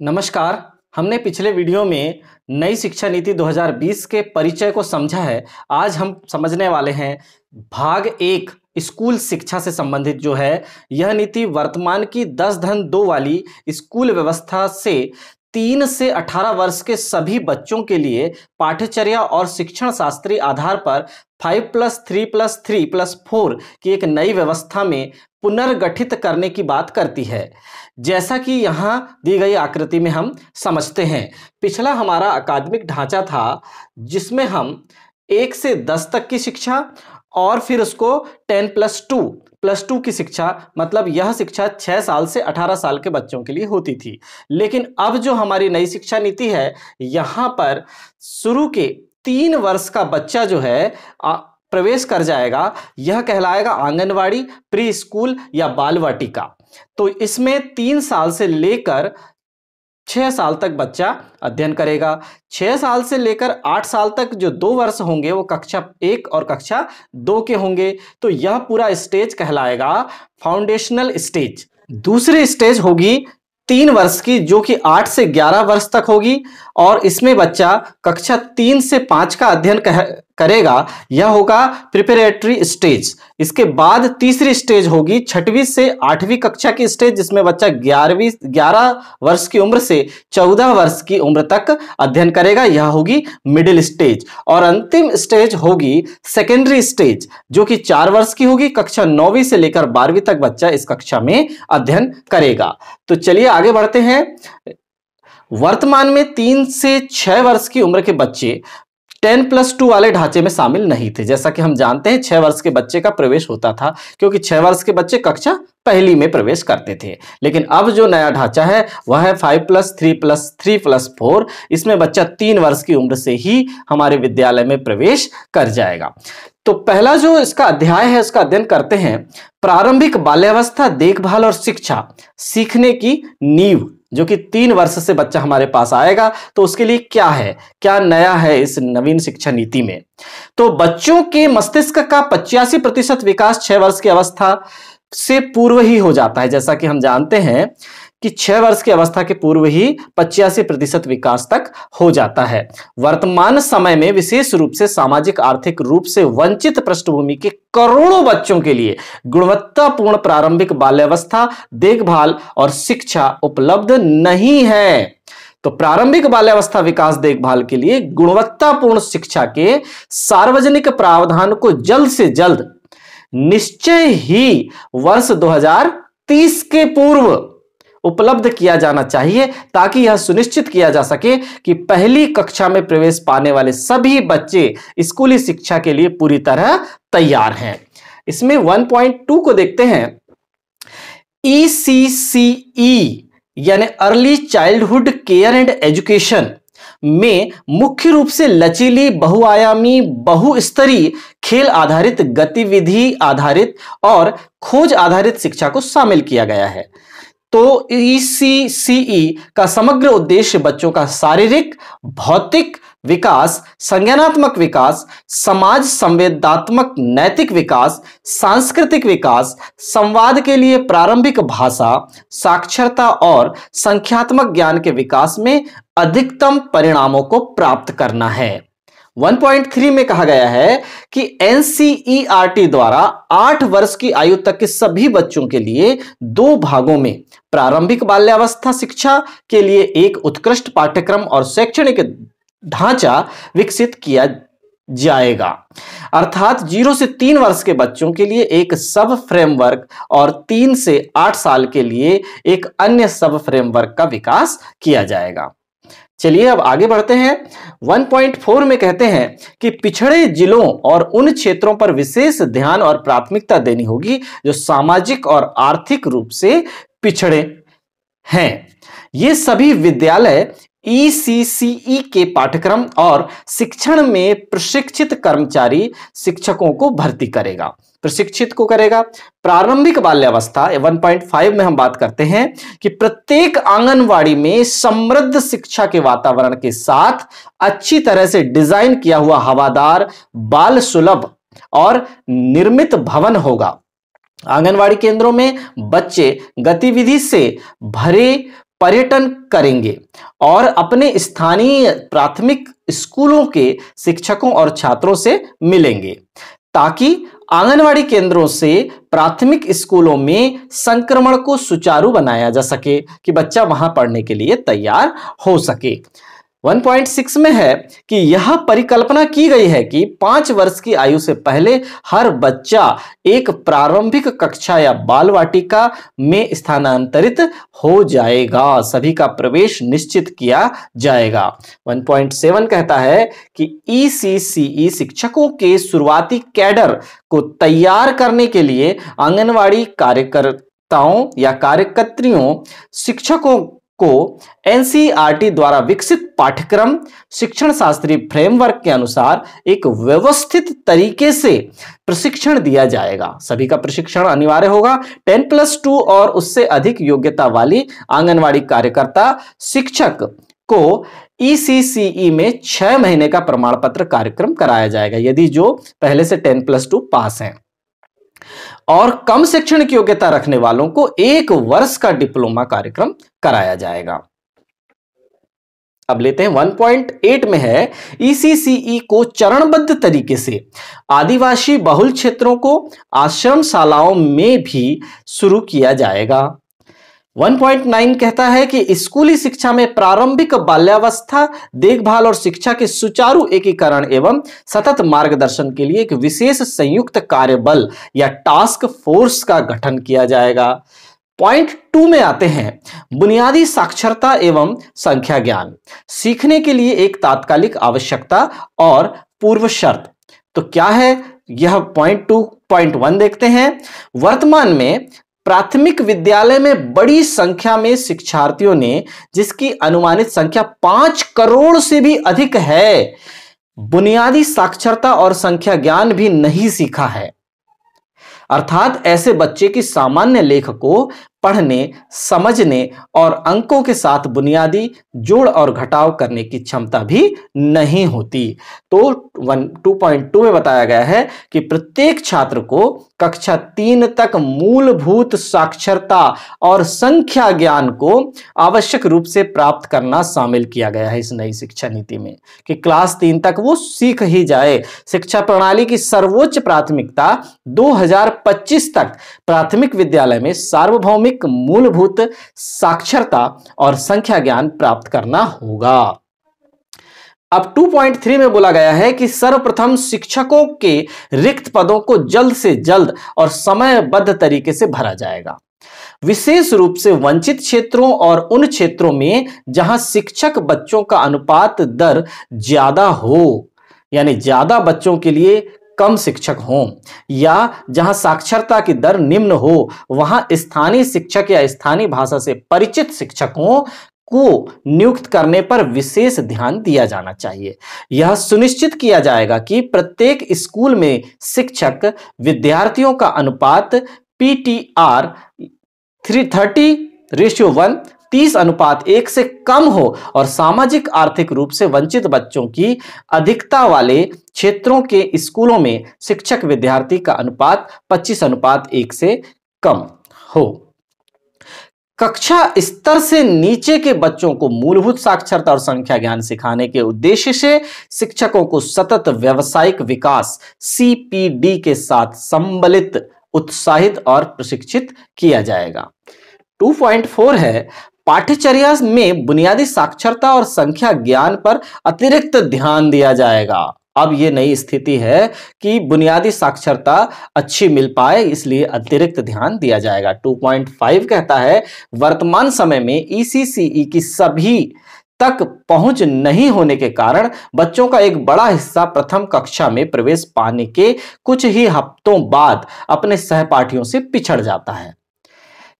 नमस्कार, हमने पिछले वीडियो में नई शिक्षा नीति 2020 के परिचय को समझा है। आज हम समझने वाले हैं भाग एक, स्कूल शिक्षा से संबंधित जो है, यह नीति वर्तमान की दस धन दो वाली स्कूल व्यवस्था से तीन से अठारह वर्ष के सभी बच्चों के लिए पाठ्यचर्या और शिक्षण शास्त्री आधार पर five plus three plus three plus four की एक नई व्यवस्था में पुनर्गठित करने की बात करती है। जैसा कि यहाँ दी गई आकृति में हम समझते हैं, पिछला हमारा अकादमिक ढांचा था, जिसमें हम एक से दस तक की शिक्षा और फिर उसको ten plus two plus two की शिक्षा मतलब यह शिक्षा छः साल से अठारह साल के बच्चों के लिए होती थी। लेकिन अब जो हमारी नई शिक्षा नीति है, यहाँ पर शुरू के तीन वर्ष का बच्चा जो है प्रवेश कर जाएगा, यह कहलाएगा आंगनवाड़ी प्री स्कूल या बाल वाटिका तो इसमें तीन साल से लेकर छह साल तक बच्चा अध्ययन करेगा। छह साल से लेकर आठ साल तक जो दो वर्ष होंगे, वो कक्षा एक और कक्षा दो के होंगे। तो यह पूरा स्टेज कहलाएगा फाउंडेशनल स्टेज। दूसरी स्टेज होगी तीन वर्ष की, जो कि आठ से ग्यारह वर्ष तक होगी। और इसमें बच्चा कक्षा तीन से पाँच का अध्ययन करेगा। यह होगा प्रिपेरेटरी स्टेज इसके बाद तीसरी स्टेज होगी, छठवीं से आठवीं कक्षा की स्टेज जिसमें बच्चा ग्यारहवीं, ग्यारह वर्ष की उम्र से चौदह वर्ष की उम्र तक अध्ययन करेगा। यह होगी मिडिल स्टेज और अंतिम स्टेज होगी सेकेंडरी स्टेज जो कि चार वर्ष की होगी। कक्षा नौवीं से लेकर बारहवीं तक बच्चा इस कक्षा में अध्ययन करेगा। तो चलिए आगे बढ़ते हैं। वर्तमान में तीन से छह वर्ष की उम्र के बच्चे टेन प्लस टू वाले ढांचे में शामिल नहीं थे। जैसा कि हम जानते हैं, छह वर्ष के बच्चे का प्रवेश होता था, क्योंकि छह वर्ष के बच्चे कक्षा पहली में प्रवेश करते थे। लेकिन अब जो नया ढांचा है, वह है five plus three plus three plus four इसमें बच्चा तीन वर्ष की उम्र से ही हमारे विद्यालय में प्रवेश कर जाएगा। तो पहला जो इसका अध्याय है, उसका अध्ययन करते हैं, प्रारंभिक बाल्यावस्था, देखभाल और शिक्षा, सीखने की नींव। जो कि तीन वर्ष से बच्चा हमारे पास आएगा तो उसके लिए क्या है? क्या नया है इस नवीन शिक्षा नीति में? तो बच्चों के मस्तिष्क का पचासी प्रतिशत विकास छह वर्ष की अवस्था से पूर्व ही हो जाता है, जैसा कि हम जानते हैं। कि छह वर्ष की अवस्था के पूर्व ही पचासी प्रतिशत विकास तक हो जाता है। वर्तमान समय में विशेष रूप से सामाजिक, आर्थिक रूप से वंचित पृष्ठभूमि के करोड़ों बच्चों के लिए गुणवत्तापूर्ण प्रारंभिक बाल्यावस्था, देखभाल और शिक्षा उपलब्ध नहीं है। तो प्रारंभिक बाल्यावस्था विकास, देखभाल के लिए गुणवत्तापूर्ण शिक्षा के सार्वजनिक प्रावधान को जल्द से जल्द, निश्चय ही वर्ष 2030 के पूर्व उपलब्ध किया जाना चाहिए ताकि यह सुनिश्चित किया जा सके कि पहली कक्षा में प्रवेश पाने वाले सभी बच्चे स्कूली शिक्षा के लिए पूरी तरह तैयार हैं। इसमें 1.2 को देखते हैं। ईसीसीई e यानी early childhood care and education में मुख्य रूप से लचीली, बहुआयामी, बहुस्तरीय खेल आधारित गतिविधि आधारित और खोज आधारित शिक्षा को शामिल किया गया है। तो ईसीसीई e का समग्र उद्देश्य बच्चों का शारीरिक, भौतिक विकास, संज्ञानात्मक विकास, समाज संवेदात्मक, नैतिक विकास, सांस्कृतिक विकास, संवाद के लिए प्रारंभिक भाषा, साक्षरता और संख्यात्मक ज्ञान के विकास में अधिकतम परिणामों को प्राप्त करना है। 1.3 में कहा गया है कि एनसीईआरटी द्वारा आठ वर्ष की आयु तक के सभी बच्चों के लिए दो भागों में प्रारंभिक बाल्यावस्था शिक्षा के लिए एक उत्कृष्ट पाठ्यक्रम और शैक्षणिक ढांचा विकसित किया जाएगा। अर्थात ज़ीरो से तीन वर्ष के बच्चों के लिए एक सब फ्रेमवर्क और तीन से आठ साल के लिए एक अन्य सब फ्रेमवर्क का विकास किया जाएगा। चलिए अब आगे बढ़ते हैं। 1.4 में कहते हैं कि पिछड़े जिलों और उन क्षेत्रों पर विशेष ध्यान और प्राथमिकता देनी होगी जो सामाजिक और आर्थिक रूप से पिछड़े हैं। ये सभी विद्यालय ईसीसीई के पाठ्यक्रम और शिक्षण में प्रशिक्षित कर्मचारी शिक्षकों को भर्ती करेगा। प्रशिक्षित को करेगा। प्रारंभिक बाल्यावस्था 1.5 में हम बात करते हैं कि प्रत्येक आंगनवाड़ी में समृद्ध शिक्षा के वातावरण के साथ अच्छी तरह से डिज़ाइन किया हुआ हवादार, बाल सुलभ और निर्मित भवन होगा। आंगनवाड़ी केंद्रों में बच्चे गतिविधि से भरे पर्यटन करेंगे और अपने स्थानीय प्राथमिक स्कूलों के शिक्षकों और छात्रों से मिलेंगे ताकि आंगनवाड़ी केंद्रों से प्राथमिक स्कूलों में संक्रमण को सुचारू बनाया जा सके कि बच्चा वहाँ पढ़ने के लिए तैयार हो सके। 1.6 में है कि यह परिकल्पना की गई है कि पाँच वर्ष की आयु से पहले हर बच्चा एक प्रारंभिक कक्षा या बाल वाटिका में स्थानांतरित हो जाएगा। सभी का प्रवेश निश्चित किया जाएगा। 1.7 कहता है कि ईसीसीई शिक्षकों के शुरुआती कैडर को तैयार करने के लिए आंगनवाड़ी कार्यकर्ताओं या कार्यकर्तियों शिक्षकों को एनसीईआरटी द्वारा विकसित पाठ्यक्रम शिक्षण शास्त्री फ्रेमवर्क के अनुसार एक व्यवस्थित तरीके से प्रशिक्षण दिया जाएगा। सभी का प्रशिक्षण अनिवार्य होगा। 10 प्लस टू और उससे अधिक योग्यता वाली आंगनवाड़ी कार्यकर्ता शिक्षक को ईसीसीई में छह महीने का प्रमाण पत्र कार्यक्रम कराया जाएगा। यदि जो पहले से टेन प्लस टू पास हैं। और कम शैक्षणिक योग्यता रखने वालों को एक वर्ष का डिप्लोमा कार्यक्रम कराया जाएगा। अब लेते हैं 1.8 में है ईसीसीई को चरणबद्ध तरीके से आदिवासी बहुल क्षेत्रों को आश्रम शालाओं में भी शुरू किया जाएगा। 1.9 कहता है कि स्कूली शिक्षा में प्रारंभिक बाल्यावस्था, देखभाल और शिक्षा के सुचारू एकीकरण एवं सतत मार्गदर्शन के लिए एक विशेष संयुक्त कार्य बल या टास्क फोर्स का गठन किया जाएगा। पॉइंट टू में आते हैं, बुनियादी साक्षरता एवं संख्या ज्ञान। सीखने के लिए एक तात्कालिक आवश्यकता और पूर्व शर्त। तो क्या है? यह पॉइंट टू, पॉइंट वन देखते हैं। वर्तमान में प्राथमिक विद्यालय में बड़ी संख्या में शिक्षार्थियों ने, जिसकी अनुमानित संख्या पाँच करोड़ से भी अधिक है, बुनियादी साक्षरता और संख्या ज्ञान भी नहीं सीखा है। अर्थात ऐसे बच्चे की सामान्य लेख को पढ़ने, समझने और अंकों के साथ बुनियादी जोड़ और घटाव करने की क्षमता भी नहीं होती। तो वन, टू पॉइंट टू में बताया गया है कि प्रत्येक छात्र को कक्षा तीन तक मूलभूत साक्षरता और संख्या ज्ञान को आवश्यक रूप से प्राप्त करना शामिल किया गया है इस नई शिक्षा नीति में, कि क्लास तीन तक वो सीख ही जाए। शिक्षा प्रणाली की सर्वोच्च प्राथमिकता 2025 तक प्राथमिक विद्यालय में सार्वभौमिक एक मूलभूत साक्षरता और संख्या ज्ञान प्राप्त करना होगा। अब 2.3 में बोला गया है कि सर्वप्रथम शिक्षकों के रिक्त पदों को जल्द से जल्द और समयबद्ध तरीके से भरा जाएगा। विशेष रूप से वंचित क्षेत्रों और उन क्षेत्रों में जहाँ शिक्षक बच्चों का अनुपात दर ज़्यादा हो, यानी ज़्यादा बच्चों के लिए कम शिक्षक हों, या जहाँ साक्षरता की दर निम्न हो, वहाँ स्थानीय शिक्षक या स्थानीय भाषा से परिचित शिक्षकों को नियुक्त करने पर विशेष ध्यान दिया जाना चाहिए। यह सुनिश्चित किया जाएगा कि प्रत्येक स्कूल में शिक्षक विद्यार्थियों का अनुपात PTR three thirty ratio one तीस अनुपात एक से कम हो और सामाजिक, आर्थिक रूप से वंचित बच्चों की अधिकता वाले क्षेत्रों के स्कूलों में शिक्षक विद्यार्थी का अनुपात 25 अनुपात एक से कम हो। कक्षा स्तर से नीचे के बच्चों को मूलभूत साक्षरता और संख्या ज्ञान सिखाने के उद्देश्य से शिक्षकों को सतत व्यावसायिक विकास सीपीडी के साथ संबलित, उत्साहित और प्रशिक्षित किया जाएगा। 2.4 है पाठ्यचर्या में बुनियादी साक्षरता और संख्या ज्ञान पर अतिरिक्त ध्यान दिया जाएगा। अब ये नई स्थिति है कि बुनियादी साक्षरता अच्छी मिल पाए, इसलिए अतिरिक्त ध्यान दिया जाएगा। 2.5 कहता है, वर्तमान समय में ईसीसीई की सभी तक पहुँच नहीं होने के कारण बच्चों का एक बड़ा हिस्सा प्रथम कक्षा में प्रवेश पाने के कुछ ही हफ्तों बाद अपने सहपाठियों से पिछड़ जाता है।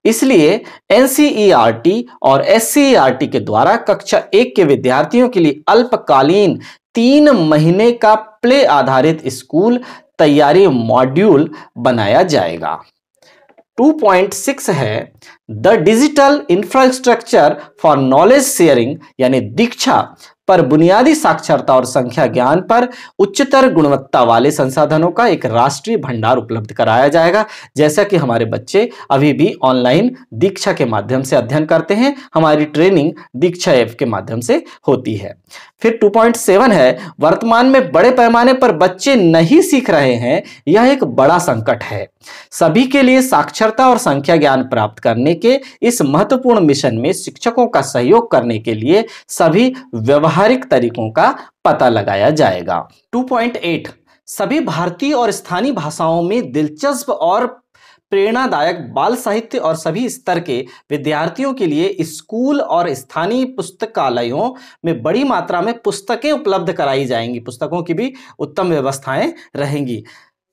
इसलिए एनसीईआरटी और एससीईआरटी के द्वारा कक्षा एक के विद्यार्थियों के लिए अल्पकालीन तीन महीने का प्ले आधारित स्कूल तैयारी मॉड्यूल बनाया जाएगा। 2.6 है, the digital infrastructure for knowledge sharing, यानी दीक्षा पर बुनियादी साक्षरता और संख्या ज्ञान पर उच्चतर गुणवत्ता वाले संसाधनों का एक राष्ट्रीय भंडार उपलब्ध कराया जाएगा। जैसा कि हमारे बच्चे अभी भी ऑनलाइन दीक्षा के माध्यम से अध्ययन करते हैं, हमारी ट्रेनिंग दीक्षा ऐप के माध्यम से होती है। फिर 2.7 है, वर्तमान में बड़े पैमाने पर बच्चे नहीं सीख रहे हैं, यह एक बड़ा संकट है। सभी के लिए साक्षरता और संख्या ज्ञान प्राप्त करने के इस महत्वपूर्ण मिशन में शिक्षकों का सहयोग करने के लिए सभी व्यवहारिक तरीकों का पता लगाया जाएगा। 2.8 सभी भारतीय और स्थानीय भाषाओं में दिलचस्प और प्रेरणादायक बाल साहित्य और सभी स्तर के विद्यार्थियों के लिए स्कूल और स्थानीय पुस्तकालयों में बड़ी मात्रा में पुस्तकें उपलब्ध कराई जाएँगी। पुस्तकों की भी उत्तम व्यवस्थाएँ रहेंगी।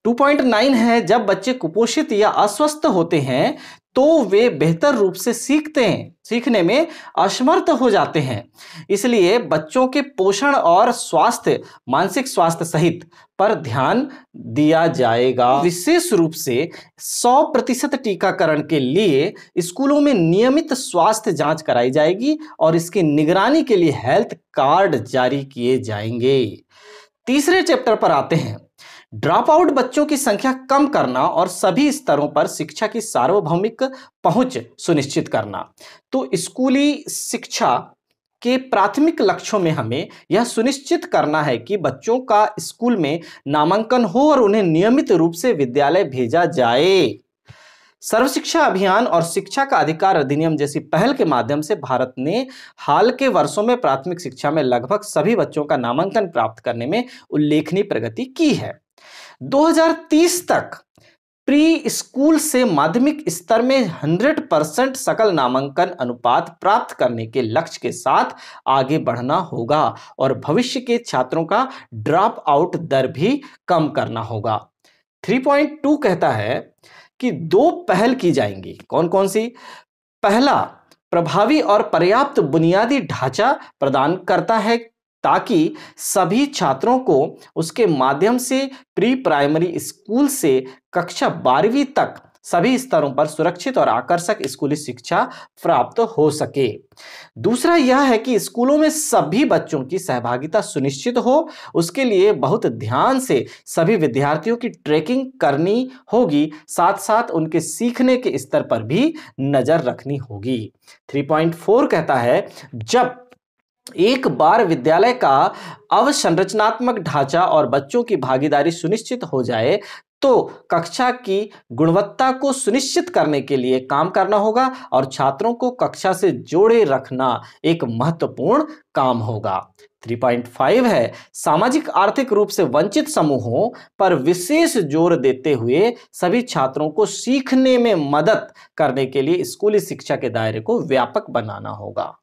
2.9 है, जब बच्चे कुपोषित या अस्वस्थ होते हैं तो वे बेहतर रूप से सीखते हैं, सीखने में असमर्थ हो जाते हैं। इसलिए बच्चों के पोषण और स्वास्थ्य, मानसिक स्वास्थ्य सहित पर ध्यान दिया जाएगा। विशेष रूप से 100 प्रतिशत टीकाकरण के लिए स्कूलों में नियमित स्वास्थ्य जाँच कराई जाएगी और इसकी निगरानी के लिए हेल्थ कार्ड जारी किए जाएँगे। तीसरे चैप्टर पर आते हैं। ड्रॉप आउट बच्चों की संख्या कम करना और सभी स्तरों पर शिक्षा की सार्वभौमिक पहुँच सुनिश्चित करना। तो स्कूली शिक्षा के प्राथमिक लक्ष्यों में हमें यह सुनिश्चित करना है कि बच्चों का स्कूल में नामांकन हो और उन्हें नियमित रूप से विद्यालय भेजा जाए। सर्व शिक्षा अभियान और शिक्षा का अधिकार अधिनियम जैसी पहल के माध्यम से भारत ने हाल के वर्षों में प्राथमिक शिक्षा में लगभग सभी बच्चों का नामांकन प्राप्त करने में उल्लेखनीय प्रगति की है। 2030 तक प्री स्कूल से माध्यमिक स्तर में 100 परसेंट सकल नामांकन अनुपात प्राप्त करने के लक्ष्य के साथ आगे बढ़ना होगा और भविष्य के छात्रों का ड्रॉप आउट दर भी कम करना होगा। 3.2 कहता है कि दो पहल की जाएँगी। कौन कौन सी? पहला, प्रभावी और पर्याप्त बुनियादी ढांचा प्रदान करता है ताकि सभी छात्रों को उसके माध्यम से प्री प्राइमरी स्कूल से कक्षा बारहवीं तक सभी स्तरों पर सुरक्षित और आकर्षक स्कूली शिक्षा प्राप्त हो सके। दूसरा यह है कि स्कूलों में सभी बच्चों की सहभागिता सुनिश्चित हो। उसके लिए बहुत ध्यान से सभी विद्यार्थियों की ट्रैकिंग करनी होगी। साथ साथ उनके सीखने के स्तर पर भी नज़र रखनी होगी। 3.4 कहता है, जब एक बार विद्यालय का अवसंरचनात्मक ढांचा और बच्चों की भागीदारी सुनिश्चित हो जाए तो कक्षा की गुणवत्ता को सुनिश्चित करने के लिए काम करना होगा और छात्रों को कक्षा से जोड़े रखना एक महत्वपूर्ण काम होगा। 3.5 है, सामाजिक आर्थिक रूप से वंचित समूहों पर विशेष ज़ोर देते हुए सभी छात्रों को सीखने में मदद करने के लिए स्कूली शिक्षा के दायरे को व्यापक बनाना होगा।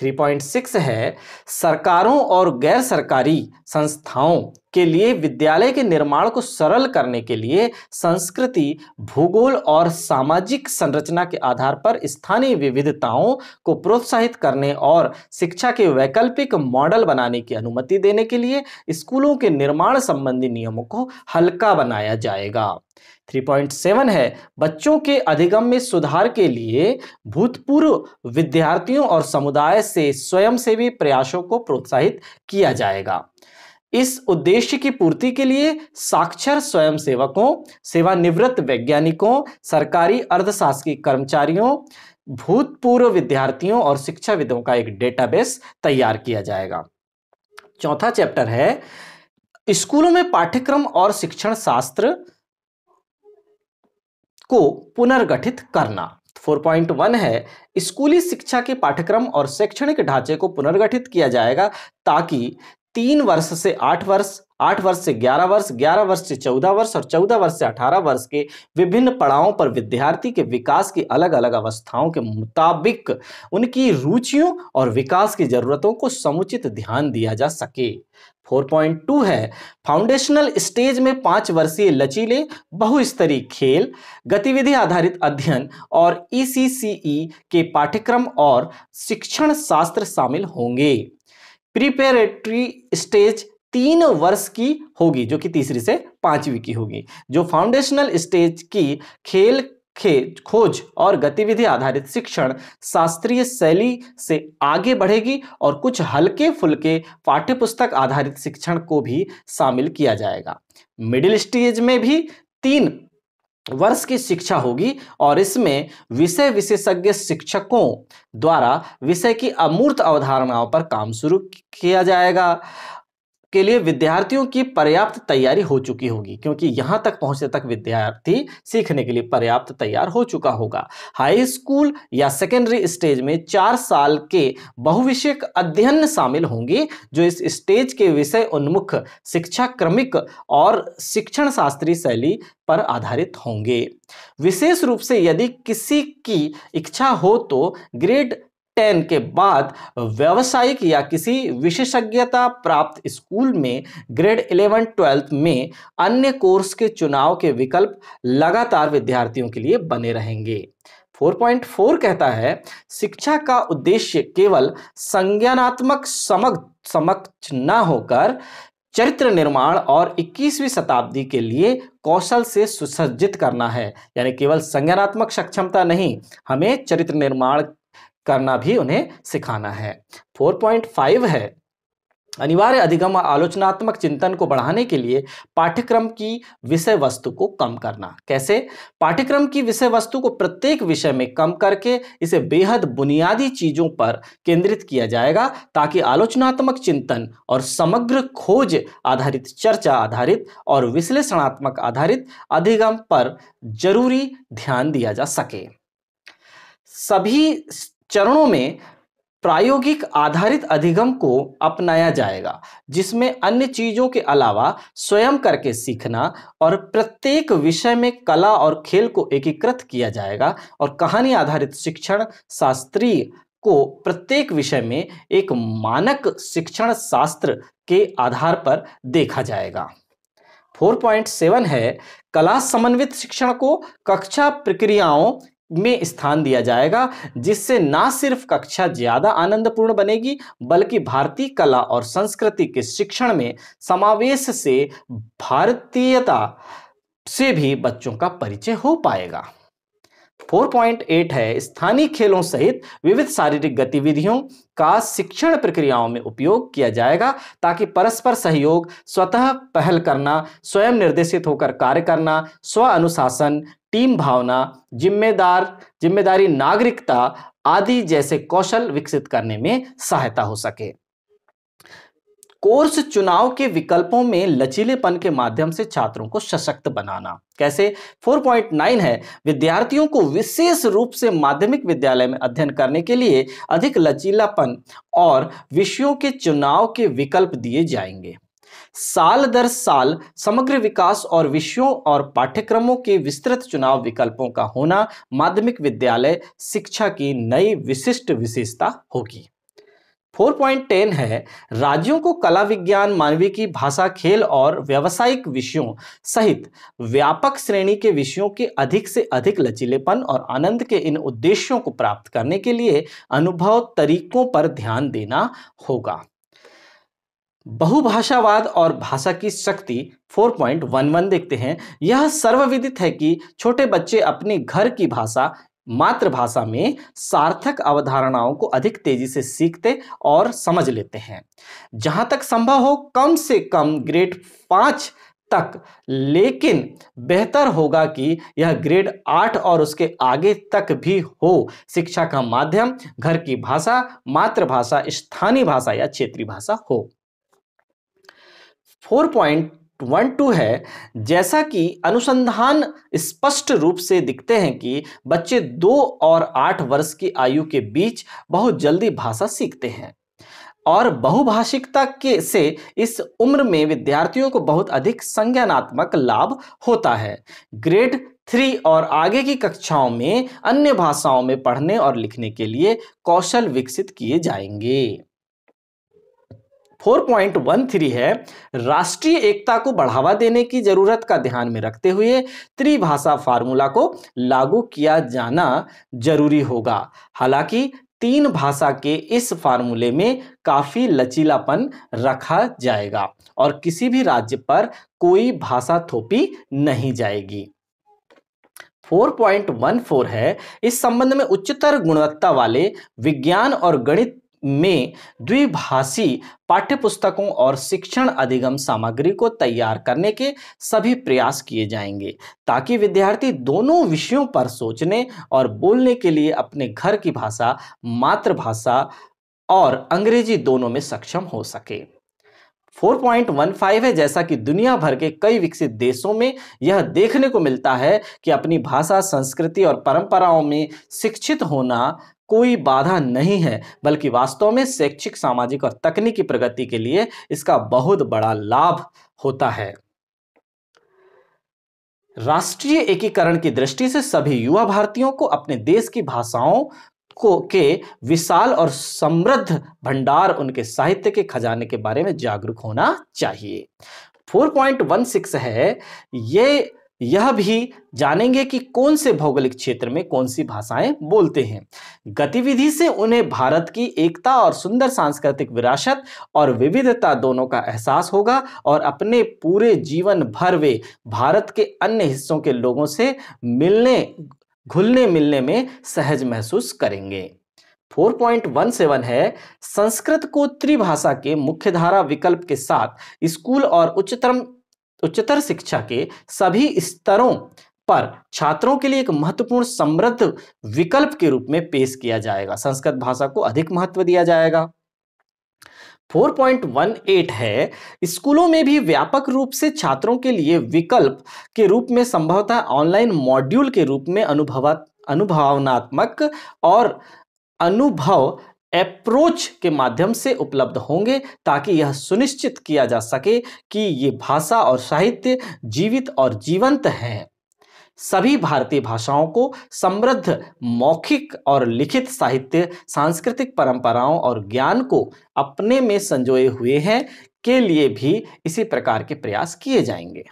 3.6 है, सरकारों और गैर सरकारी संस्थाओं के लिए विद्यालय के निर्माण को सरल करने के लिए संस्कृति, भूगोल और सामाजिक संरचना के आधार पर स्थानीय विविधताओं को प्रोत्साहित करने और शिक्षा के वैकल्पिक मॉडल बनाने की अनुमति देने के लिए स्कूलों के निर्माण संबंधी नियमों को हल्का बनाया जाएगा। 3.7 है। बच्चों के अधिगम में सुधार के लिए भूतपूर्व विद्यार्थियों और समुदाय से स्वयंसेवी प्रयासों को प्रोत्साहित किया जाएगा। इस उद्देश्य की पूर्ति के लिए साक्षर स्वयंसेवकों, सेवानिवृत्त वैज्ञानिकों, सरकारी अर्धशासकीय कर्मचारियों, भूतपूर्व विद्यार्थियों और शिक्षाविदों का एक डेटाबेस तैयार किया जाएगा। चौथा चैप्टर है, स्कूलों में पाठ्यक्रम और शिक्षण शास्त्र। को पुनर्गठित करना। 4.1 है, स्कूली शिक्षा के पाठ्यक्रम और शैक्षणिक ढांचे को पुनर्गठित किया जाएगा ताकि तीन वर्ष से आठ वर्ष आठ वर्ष से ग्यारह वर्ष ग्यारह वर्ष से चौदह वर्ष और चौदह वर्ष से अठारह वर्ष के विभिन्न पड़ावों पर विद्यार्थी के विकास की अलग अलग अवस्थाओं के मुताबिक उनकी रुचियों और विकास की जरूरतों को समुचित ध्यान दिया जा सके। 4.2 है। फाउंडेशनल स्टेज में पाँच वर्षीय लचीले, बहुस्तरीय खेल, गतिविधि आधारित अध्ययन और ईसीसीई e के पाठ्यक्रम और शिक्षण शास्त्र शामिल होंगे। प्रिपेरेटरी स्टेज तीन वर्ष की होगी, जो कि तीसरी से पांचवी की होगी, जो फाउंडेशनल स्टेज की खेल खोज और गतिविधि आधारित शिक्षण शास्त्रीय शैली से आगे बढ़ेगी और कुछ हल्के फुल्के पाठ्यपुस्तक आधारित शिक्षण को भी शामिल किया जाएगा। मिडिल स्टेज में भी तीन वर्ष की शिक्षा होगी और इसमें विषय विशेषज्ञ शिक्षकों द्वारा विषय की अमूर्त अवधारणाओं पर काम शुरू किया जाएगा। के लिए विद्यार्थियों की पर्याप्त तैयारी हो चुकी होगी, क्योंकि यहाँ तक पहुँचने तक विद्यार्थी सीखने के लिए पर्याप्त तैयार हो चुका होगा। हाई स्कूल या सेकेंडरी स्टेज में चार साल के बहुविषयक अध्ययन शामिल होंगे, जो इस स्टेज के विषय उन्मुख शिक्षा क्रमिक और शिक्षण शास्त्री शैली पर आधारित होंगे। विशेष रूप से यदि किसी की इच्छा हो तो ग्रेड टेन के बाद व्यवसायिक या किसी विशेषज्ञता प्राप्त स्कूल में ग्रेड इलेवन ट्वेल्थ में अन्य कोर्स के चुनाव के विकल्प लगातार विद्यार्थियों के लिए बने रहेंगे। 4.4 कहता है, शिक्षा का उद्देश्य केवल संज्ञानात्मक समक्ष समक्ष न होकर चरित्र निर्माण और 21वीं शताब्दी के लिए कौशल से सुसज्जित करना है। यानी केवल संज्ञानात्मक सक्षमता नहीं, हमें चरित्र निर्माण करना भी उन्हें सिखाना है। 4.5 है। अनिवार्य अधिगम आलोचनात्मक चिंतन को बढ़ाने के लिए पाठ्यक्रम की विषय वस्तु को कम करना। कैसे? पाठ्यक्रम की विषय वस्तु को प्रत्येक विषय में कम करके इसे बेहद बुनियादी चीज़ों पर केंद्रित किया जाएगा ताकि आलोचनात्मक चिंतन और समग्र खोज आधारित, चर्चा आधारित और विश्लेषणात्मक आधारित अधिगम पर ज़रूरी ध्यान दिया जा सके। सभी चरणों में प्रायोगिक आधारित अधिगम को अपनाया जाएगा, जिसमें अन्य चीज़ों के अलावा स्वयं करके सीखना और प्रत्येक विषय में कला और खेल को एकीकृत किया जाएगा और कहानी आधारित शिक्षण शास्त्रीय को प्रत्येक विषय में एक मानक शिक्षण शास्त्र के आधार पर देखा जाएगा। 4.7 है, कला समन्वित शिक्षण को कक्षा प्रक्रियाओं में स्थान दिया जाएगा, जिससे ना सिर्फ़ कक्षा ज़्यादा आनंदपूर्ण बनेगी, बल्कि भारतीय कला और संस्कृति के शिक्षण में समावेश से भारतीयता से भी बच्चों का परिचय हो पाएगा। 4.8 है। स्थानीय खेलों सहित विविध शारीरिक गतिविधियों का शिक्षण प्रक्रियाओं में उपयोग किया जाएगा ताकि परस्पर सहयोग, स्वतः पहल करना, स्वयं निर्देशित होकर कार्य करना, स्व अनुशासन, टीम भावना, जिम्मेदार, ज़िम्मेदारी नागरिकता आदि जैसे कौशल विकसित करने में सहायता हो सके। कोर्स चुनाव के विकल्पों में लचीलेपन के माध्यम से छात्रों को सशक्त बनाना। कैसे? 4.9 है। विद्यार्थियों को विशेष रूप से माध्यमिक विद्यालय में अध्ययन करने के लिए अधिक लचीलापन और विषयों के चुनाव के विकल्प दिए जाएँगे। साल दर साल समग्र विकास और विषयों और पाठ्यक्रमों के विस्तृत चुनाव विकल्पों का होना माध्यमिक विद्यालय शिक्षा की नई विशिष्ट विशेषता होगी। 4.10 है, राज्यों को कला विज्ञान, मानविकी, भाषा, खेल और व्यावसायिक विषयों सहित व्यापक श्रेणी के विषयों के अधिक से अधिक लचीलेपन और आनंद के इन उद्देश्यों को प्राप्त करने के लिए अनुभव तरीकों पर ध्यान देना होगा। बहुभाषावाद और भाषा की शक्ति 4.11 देखते हैं। यह सर्वविदित है कि छोटे बच्चे अपने घर की भाषा मातृभाषा में सार्थक अवधारणाओं को अधिक तेज़ी से सीखते और समझ लेते हैं। जहाँ तक संभव हो, कम से कम ग्रेड पाँच तक, लेकिन बेहतर होगा कि यह ग्रेड आठ और उसके आगे तक भी हो। शिक्षा का माध्यम घर की भाषा, मातृभाषा, स्थानीय भाषा या क्षेत्रीय भाषा हो। फोर पॉइंट वन टू है, जैसा कि अनुसंधान स्पष्ट रूप से दिखते हैं कि बच्चे दो और आठ वर्ष की आयु के बीच बहुत जल्दी भाषा सीखते हैं। और बहुभाषिकता के से इस उम्र में विद्यार्थियों को बहुत अधिक संज्ञानात्मक लाभ होता है। ग्रेड थ्री और आगे की कक्षाओं में अन्य भाषाओं में पढ़ने और लिखने के लिए कौशल विकसित किए जाएँगे। 4.13 है। राष्ट्रीय एकता को बढ़ावा देने की ज़रूरत का ध्यान में रखते हुए त्रिभाषा फार्मूला को लागू किया जाना ज़रूरी होगा। हालाँकि तीन भाषा के इस फार्मूले में काफ़ी लचीलापन रखा जाएगा और किसी भी राज्य पर कोई भाषा थोपी नहीं जाएगी। 4.14 है। इस संबंध में उच्चतर गुणवत्ता वाले विज्ञान और गणित में द्विभाषी पाठ्यपुस्तकों और शिक्षण अधिगम सामग्री को तैयार करने के सभी प्रयास किए जाएँगे, ताकि विद्यार्थी दोनों विषयों पर सोचने और बोलने के लिए अपने घर की भाषा, मातृभाषा और अंग्रेज़ी दोनों में सक्षम हो सके। 4.15 है, जैसा कि दुनिया भर के कई विकसित देशों में यह देखने को मिलता है कि अपनी भाषा, संस्कृति और परंपराओं में शिक्षित होना कोई बाधा नहीं है, बल्कि वास्तव में शैक्षिक, सामाजिक और तकनीकी प्रगति के लिए इसका बहुत बड़ा लाभ होता है। राष्ट्रीय एकीकरण की दृष्टि से सभी युवा भारतीयों को अपने देश की भाषाओं को, के विशाल और समृद्ध भंडार उनके साहित्य के खजाने के बारे में जागरूक होना चाहिए। 4.16 है, ये यह भी जानेंगे कि कौन से भौगोलिक क्षेत्र में कौन सी भाषाएँ बोलते हैं। गतिविधि से उन्हें भारत की एकता और सुंदर सांस्कृतिक विरासत और विविधता दोनों का एहसास होगा और अपने पूरे जीवन भर वे भारत के अन्य हिस्सों के लोगों से मिलने, घुलने मिलने में सहज महसूस करेंगे। 4.17 है, संस्कृत को त्रिभाषा के मुख्यधारा विकल्प के साथ स्कूल और उच्चतम उच्चतर शिक्षा के सभी स्तरों पर छात्रों के लिए एक महत्वपूर्ण समृद्ध विकल्प के रूप में पेश किया जाएगा। संस्कृत भाषा को अधिक महत्व दिया जाएगा। 4.18 है, स्कूलों में भी व्यापक रूप से छात्रों के लिए विकल्प के रूप में संभवतः ऑनलाइन मॉड्यूल के रूप में अनुभव, अनुभवनात्मक और अनुभव अप्रोच के माध्यम से उपलब्ध होंगे ताकि यह सुनिश्चित किया जा सके कि ये भाषा और साहित्य जीवित और जीवंत हैं। सभी भारतीय भाषाओं को समृद्ध, मौखिक और लिखित साहित्य, सांस्कृतिक परंपराओं और ज्ञान को अपने में संजोए हुए हैं के लिए भी इसी प्रकार के प्रयास किए जाएँगे।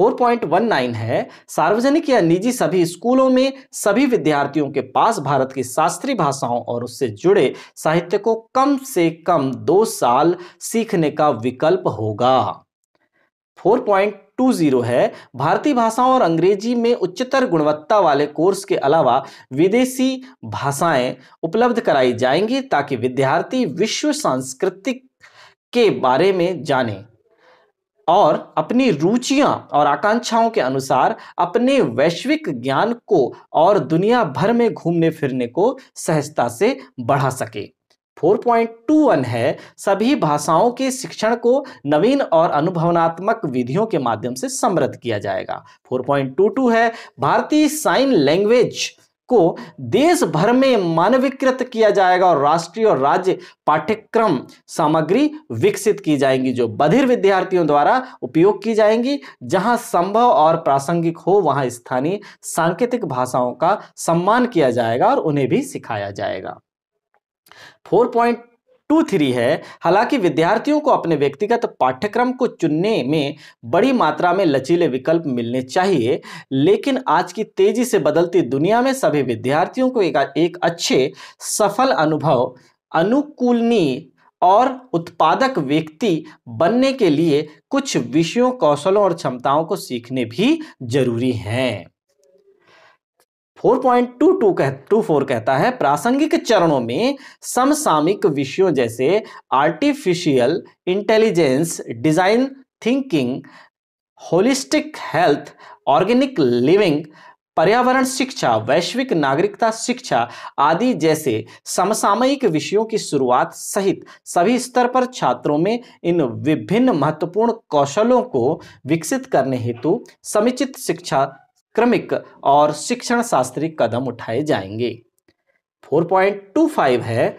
4.19 है। सार्वजनिक या निजी सभी स्कूलों में सभी विद्यार्थियों के पास भारत की शास्त्रीय भाषाओं और उससे जुड़े साहित्य को कम से कम दो साल सीखने का विकल्प होगा। 4.20 है। भारतीय भाषाओं और अंग्रेज़ी में उच्चतर गुणवत्ता वाले कोर्स के अलावा विदेशी भाषाएँ उपलब्ध कराई जाएँगी ताकि विद्यार्थी विश्व सांस्कृतिक के बारे में जाने। और अपनी रुचियाँ और आकांक्षाओं के अनुसार अपने वैश्विक ज्ञान को और दुनिया भर में घूमने फिरने को सहजता से बढ़ा सके। 4.21 है, सभी भाषाओं के शिक्षण को नवीन और अनुभवनात्मक विधियों के माध्यम से समृद्ध किया जाएगा। 4.22 है, भारतीय साइन लैंग्वेज को देश भर में मानवीकृत किया जाएगा और राष्ट्रीय और राज्य पाठ्यक्रम सामग्री विकसित की जाएँगी, जो बधिर विद्यार्थियों द्वारा उपयोग की जाएँगी। जहाँ संभव और प्रासंगिक हो, वहाँ स्थानीय सांकेतिक भाषाओं का सम्मान किया जाएगा और उन्हें भी सिखाया जाएगा। फोर पॉइंट टू थ्री है। हालाँकि विद्यार्थियों को अपने व्यक्तिगत पाठ्यक्रम को चुनने में बड़ी मात्रा में लचीले विकल्प मिलने चाहिए लेकिन आज की तेज़ी से बदलती दुनिया में सभी विद्यार्थियों को एक, एक अच्छे सफल अनुभव अनुकूलनीय और उत्पादक व्यक्ति बनने के लिए कुछ विषयों कौशलों और क्षमताओं को सीखने भी ज़रूरी हैं। 4.22 कह 24 कहता है, प्रासंगिक चरणों में समसामिक विषयों जैसे artificial intelligence design thinking holistic health organic living पर्यावरण शिक्षा, वैश्विक नागरिकता शिक्षा आदि जैसे समसामयिक विषयों की शुरुआत सहित सभी स्तर पर छात्रों में इन विभिन्न महत्वपूर्ण कौशलों को विकसित करने हेतु समुचित शिक्षा क्रमिक और शिक्षण शास्त्री कदम उठाए जाएँगे। 4.25 है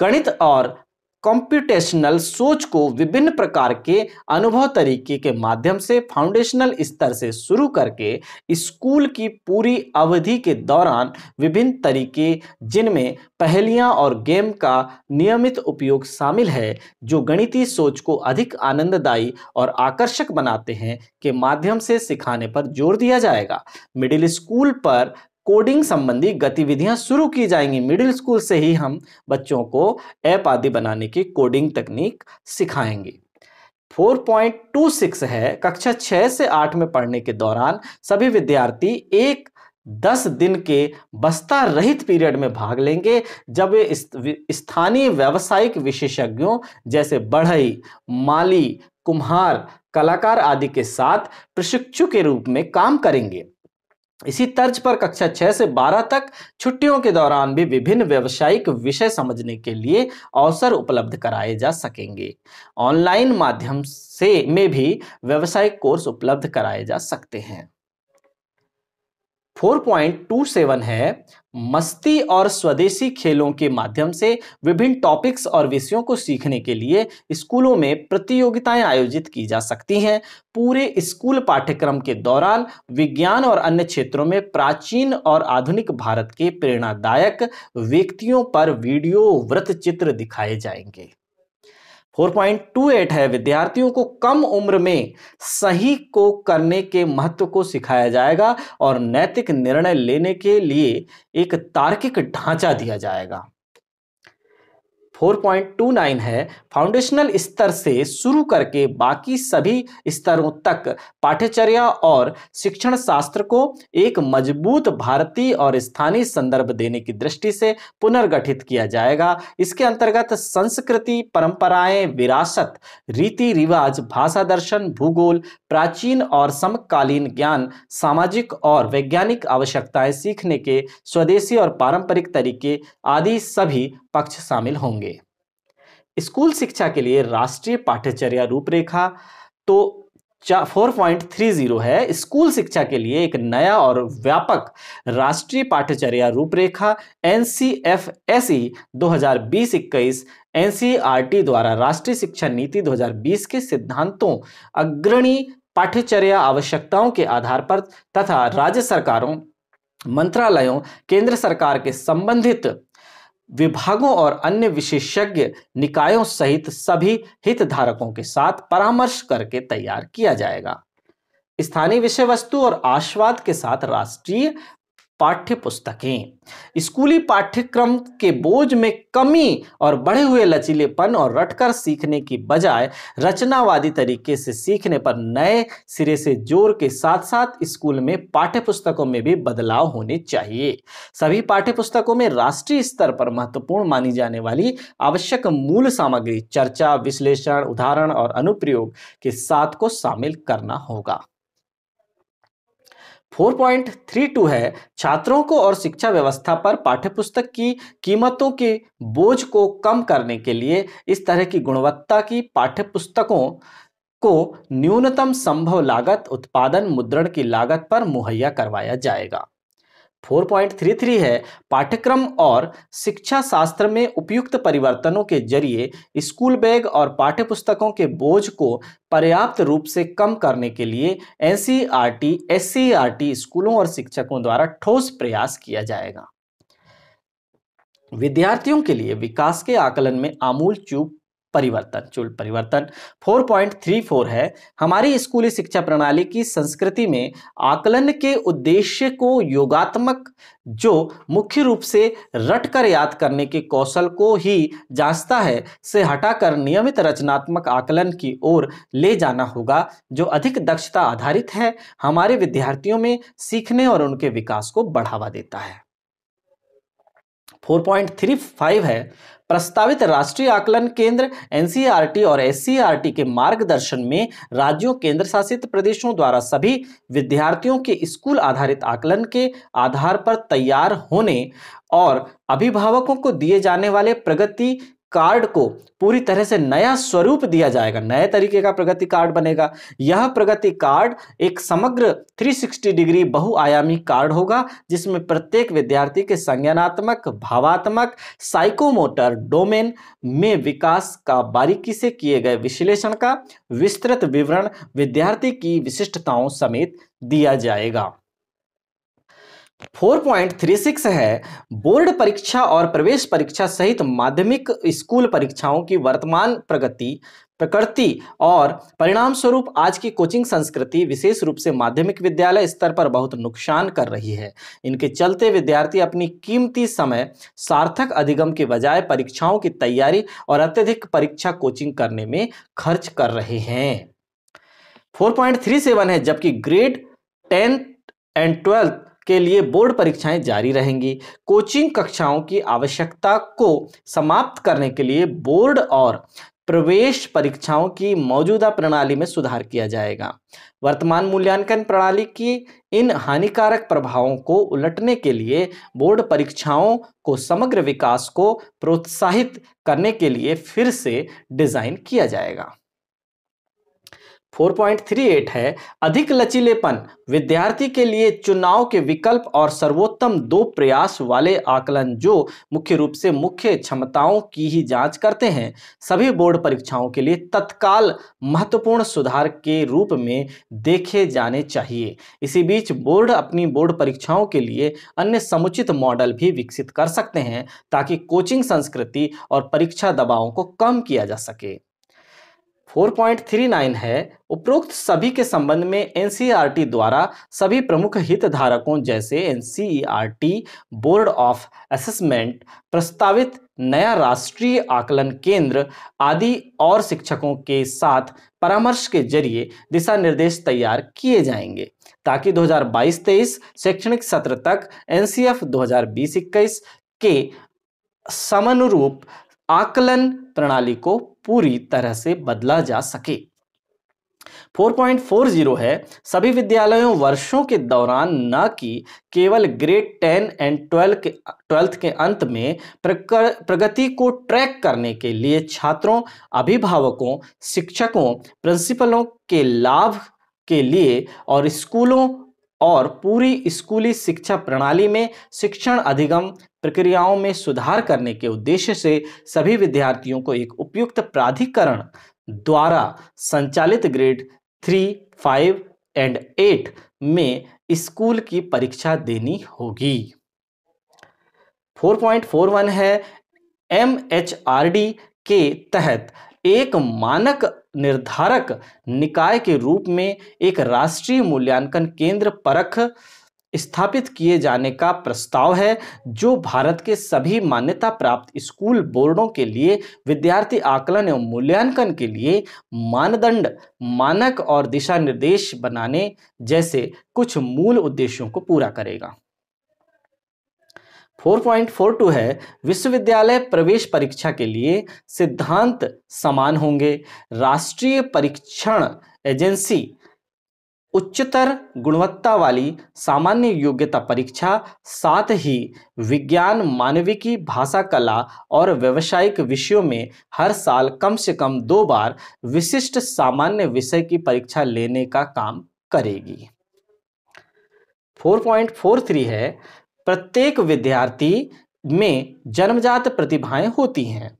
गणित और कंप्यूटेशनल सोच को विभिन्न प्रकार के अनुभव तरीके के माध्यम से फाउंडेशनल स्तर से शुरू करके स्कूल की पूरी अवधि के दौरान विभिन्न तरीके, जिनमें पहेलियाँ और गेम का नियमित उपयोग शामिल है, जो गणितीय सोच को अधिक आनंददायी और आकर्षक बनाते हैं, के माध्यम से सिखाने पर ज़ोर दिया जाएगा। मिडिल स्कूल पर कोडिंग संबंधी गतिविधियाँ शुरू की जाएँगी। मिडिल स्कूल से ही हम बच्चों को ऐप आदि बनाने की कोडिंग तकनीक सिखाएँगे। 4.26 है। कक्षा छह से आठ में पढ़ने के दौरान सभी विद्यार्थी एक दस दिन के बस्ता रहित पीरियड में भाग लेंगे, जब वे, स्थानीय व्यावसायिक विशेषज्ञों जैसे बढ़ई, माली, कुम्हार, कलाकार आदि के साथ प्रशिक्षु के रूप में काम करेंगे। इसी तर्ज पर कक्षा छह से बारह तक छुट्टियों के दौरान भी विभिन्न व्यवसायिक विषय समझने के लिए अवसर उपलब्ध कराए जा सकेंगे। ऑनलाइन माध्यम से में भी व्यवसायिक कोर्स उपलब्ध कराए जा सकते हैं। 4.27 है। मस्ती और स्वदेशी खेलों के माध्यम से विभिन्न टॉपिक्स और विषयों को सीखने के लिए स्कूलों में प्रतियोगिताएँ आयोजित की जा सकती हैं। पूरे स्कूल पाठ्यक्रम के दौरान विज्ञान और अन्य क्षेत्रों में प्राचीन और आधुनिक भारत के प्रेरणादायक व्यक्तियों पर वीडियो वृत्त चित्र दिखाए जाएँगे। 4.28 है। विद्यार्थियों को कम उम्र में सही को करने के महत्व को सिखाया जाएगा और नैतिक निर्णय लेने के लिए एक तार्किक ढांचा दिया जाएगा। 4.29 है, फाउंडेशनल स्तर से शुरू करके बाकी सभी स्तरों तक पाठ्यचर्या और शिक्षण शास्त्र को एक मज़बूत भारतीय और स्थानीय संदर्भ देने की दृष्टि से पुनर्गठित किया जाएगा। इसके अंतर्गत संस्कृति, परंपराएँ, विरासत, रीति रिवाज, भाषा दर्शन, भूगोल, प्राचीन और समकालीन ज्ञान, सामाजिक और वैज्ञानिक आवश्यकताएँ सीखने के, स्वदेशी और पारंपरिक तरीके आदि सभी पक्ष शामिल होंगे। स्कूल शिक्षा के लिए राष्ट्रीय पाठ्यचर्या रूपरेखा तो फोर पॉइंट थ्री ज़ीरो है। स्कूल शिक्षा के लिए एक नया और व्यापक राष्ट्रीय पाठ्यचर्या रूपरेखा N C F S E दो हज़ार बीस इक्कीस एनसीईआरटी द्वारा राष्ट्रीय शिक्षा नीति 2020 के सिद्धांतों, अग्रणी पाठ्यचर्या आवश्यकताओं के आधार पर तथा राज्य सरकारों, मंत्रालयों, केंद्र सरकार के संबंधित विभागों और अन्य विशेषज्ञ निकायों सहित सभी हितधारकों के साथ परामर्श करके तैयार किया जाएगा। स्थानीय विषय वस्तु और आश्वाद के साथ राष्ट्रीय पाठ्य पुस्तकें स्कूली पाठ्यक्रम के बोझ में कमी और बढ़े हुए लचीलेपन और रटकर सीखने की बजाय रचनावादी तरीके से सीखने पर नए सिरे से ज़ोर के साथ साथ स्कूल में पाठ्य पुस्तकों में भी बदलाव होने चाहिए। सभी पाठ्य पुस्तकों में राष्ट्रीय स्तर पर महत्वपूर्ण मानी जाने वाली आवश्यक मूल सामग्री, चर्चा, विश्लेषण, उदाहरण और अनुप्रयोग के साथ को शामिल करना होगा। 4.32 है। छात्रों को और शिक्षा व्यवस्था पर पाठ्यपुस्तक की कीमतों के बोझ को कम करने के लिए इस तरह की गुणवत्ता की पाठ्यपुस्तकों को न्यूनतम संभव लागत, उत्पादन, मुद्रण की लागत पर मुहैया करवाया जाएगा। 4.33 है। पाठ्यक्रम और शिक्षा शास्त्र में उपयुक्त परिवर्तनों के ज़रिए स्कूल बैग और पाठ्यपुस्तकों के बोझ को पर्याप्त रूप से कम करने के लिए एनसीईआरटी एससीईआरटी स्कूलों और शिक्षकों द्वारा ठोस प्रयास किया जाएगा। विद्यार्थियों के लिए विकास के आकलन में आमूल चूक परिवर्तन, चुल परिवर्तन। 4.34 है, हमारी स्कूली शिक्षा प्रणाली की संस्कृति में आकलन के उद्देश्य को योगात्मक, जो मुख्य रूप से रट कर याद करने के कौशल को ही जांचता है, से हटाकर नियमित रचनात्मक आकलन की ओर ले जाना होगा, जो अधिक दक्षता आधारित है, हमारे विद्यार्थियों में सीखने और उनके विकास को बढ़ावा देता है। 4.35 है प्रस्तावित राष्ट्रीय आकलन केंद्र, एनसीईआरटी और एससीईआरटी के मार्गदर्शन में राज्यों केंद्र शासित प्रदेशों द्वारा सभी विद्यार्थियों के स्कूल आधारित आकलन के आधार पर तैयार होने और अभिभावकों को दिए जाने वाले प्रगति कार्ड को पूरी तरह से नया स्वरूप दिया जाएगा, नए तरीके का प्रगति कार्ड बनेगा। यह प्रगति कार्ड एक समग्र 360 डिग्री बहुआयामी कार्ड होगा, जिसमें प्रत्येक विद्यार्थी के संज्ञानात्मक, भावात्मक साइकोमोटर डोमेन में विकास का बारीकी से किए गए विश्लेषण का विस्तृत विवरण विद्यार्थी की विशिष्टताओं समेत दिया जाएगा। 4.36 है। बोर्ड परीक्षा और प्रवेश परीक्षा सहित माध्यमिक स्कूल परीक्षाओं की वर्तमान प्रगति, प्रकृति और परिणाम स्वरूप आज की कोचिंग संस्कृति विशेष रूप से माध्यमिक विद्यालय स्तर पर बहुत नुकसान कर रही है। इनके चलते विद्यार्थी अपनी कीमती समय सार्थक अधिगम के बजाय परीक्षाओं की तैयारी और अत्यधिक परीक्षा कोचिंग करने में खर्च कर रहे हैं। 4.37 है, जबकि ग्रेड टेंथ एंड ट्वेल्थ के लिए बोर्ड परीक्षाएँ जारी रहेंगी। कोचिंग कक्षाओं की आवश्यकता को समाप्त करने के लिए बोर्ड और प्रवेश परीक्षाओं की मौजूदा प्रणाली में सुधार किया जाएगा। वर्तमान मूल्यांकन प्रणाली की इन हानिकारक प्रभावों को उलटने के लिए बोर्ड परीक्षाओं को समग्र विकास को प्रोत्साहित करने के लिए फिर से डिज़ाइन किया जाएगा। 4.38 है। अधिक लचीलेपन, विद्यार्थी के लिए चुनाव के विकल्प और सर्वोत्तम दो प्रयास वाले आकलन जो मुख्य रूप से मुख्य क्षमताओं की ही जाँच करते हैं। सभी बोर्ड परीक्षाओं के लिए तत्काल महत्वपूर्ण सुधार के रूप में देखे जाने चाहिए। इसी बीच बोर्ड अपनी बोर्ड परीक्षाओं के लिए अन्य समुचित मॉडल भी विकसित कर सकते हैं ताकि कोचिंग संस्कृति और परीक्षा दबावों को कम किया जा सके। 4.39 है। उपरोक्त सभी के संबंध में एनसीईआरटी द्वारा सभी प्रमुख हितधारकों जैसे एनसीईआरटी बोर्ड ऑफ़ असेसमेंट प्रस्तावित नया राष्ट्रीय आकलन केंद्र आदि और शिक्षकों के साथ परामर्श के ज़रिए दिशा निर्देश तैयार किए जाएँगे। ताकि 2022-23 शैक्षणिक सत्र तक एनसीएफ 2020-21 के समानुरूप आकलन प्रणाली को पूरी तरह से बदला जा सके। 4.40 है, सभी विद्यालयों वर्षों के दौरान न कि केवल ग्रेड 10 एंड 12 के, ट्वेल्थ के अंत में प्रगति को ट्रैक करने के लिए छात्रों, अभिभावकों, शिक्षकों, प्रिंसिपलों के लाभ के लिए और स्कूलों और पूरी स्कूली शिक्षा प्रणाली में शिक्षण अधिगम प्रक्रियाओं में सुधार करने के उद्देश्य से सभी विद्यार्थियों को एक उपयुक्त प्राधिकरण द्वारा संचालित grade three, five and eight में स्कूल की परीक्षा देनी होगी। 4.41 है एमएचआरडी के तहत एक मानक निर्धारक निकाय के रूप में एक राष्ट्रीय मूल्यांकन केंद्र परख स्थापित किए जाने का प्रस्ताव है, जो भारत के सभी मान्यता प्राप्त स्कूल बोर्डों के लिए विद्यार्थी आकलन एवं मूल्यांकन के लिए मानदंड, मानक और दिशा निर्देश बनाने जैसे कुछ मूल उद्देश्यों को पूरा करेगा। 4.42 है, विश्वविद्यालय प्रवेश परीक्षा के लिए सिद्धांत समान होंगे। राष्ट्रीय परीक्षण एजेंसी, उच्चतर गुणवत्ता वाली सामान्य योग्यता परीक्षा, साथ ही विज्ञान, मानविकी, भाषा, कला और व्यवसायिक विषयों में हर साल कम से कम दो बार विशिष्ट सामान्य विषय की परीक्षा लेने का काम करेगी। 4.43 है प्रत्येक विद्यार्थी में जन्मजात प्रतिभाएँ होती हैं।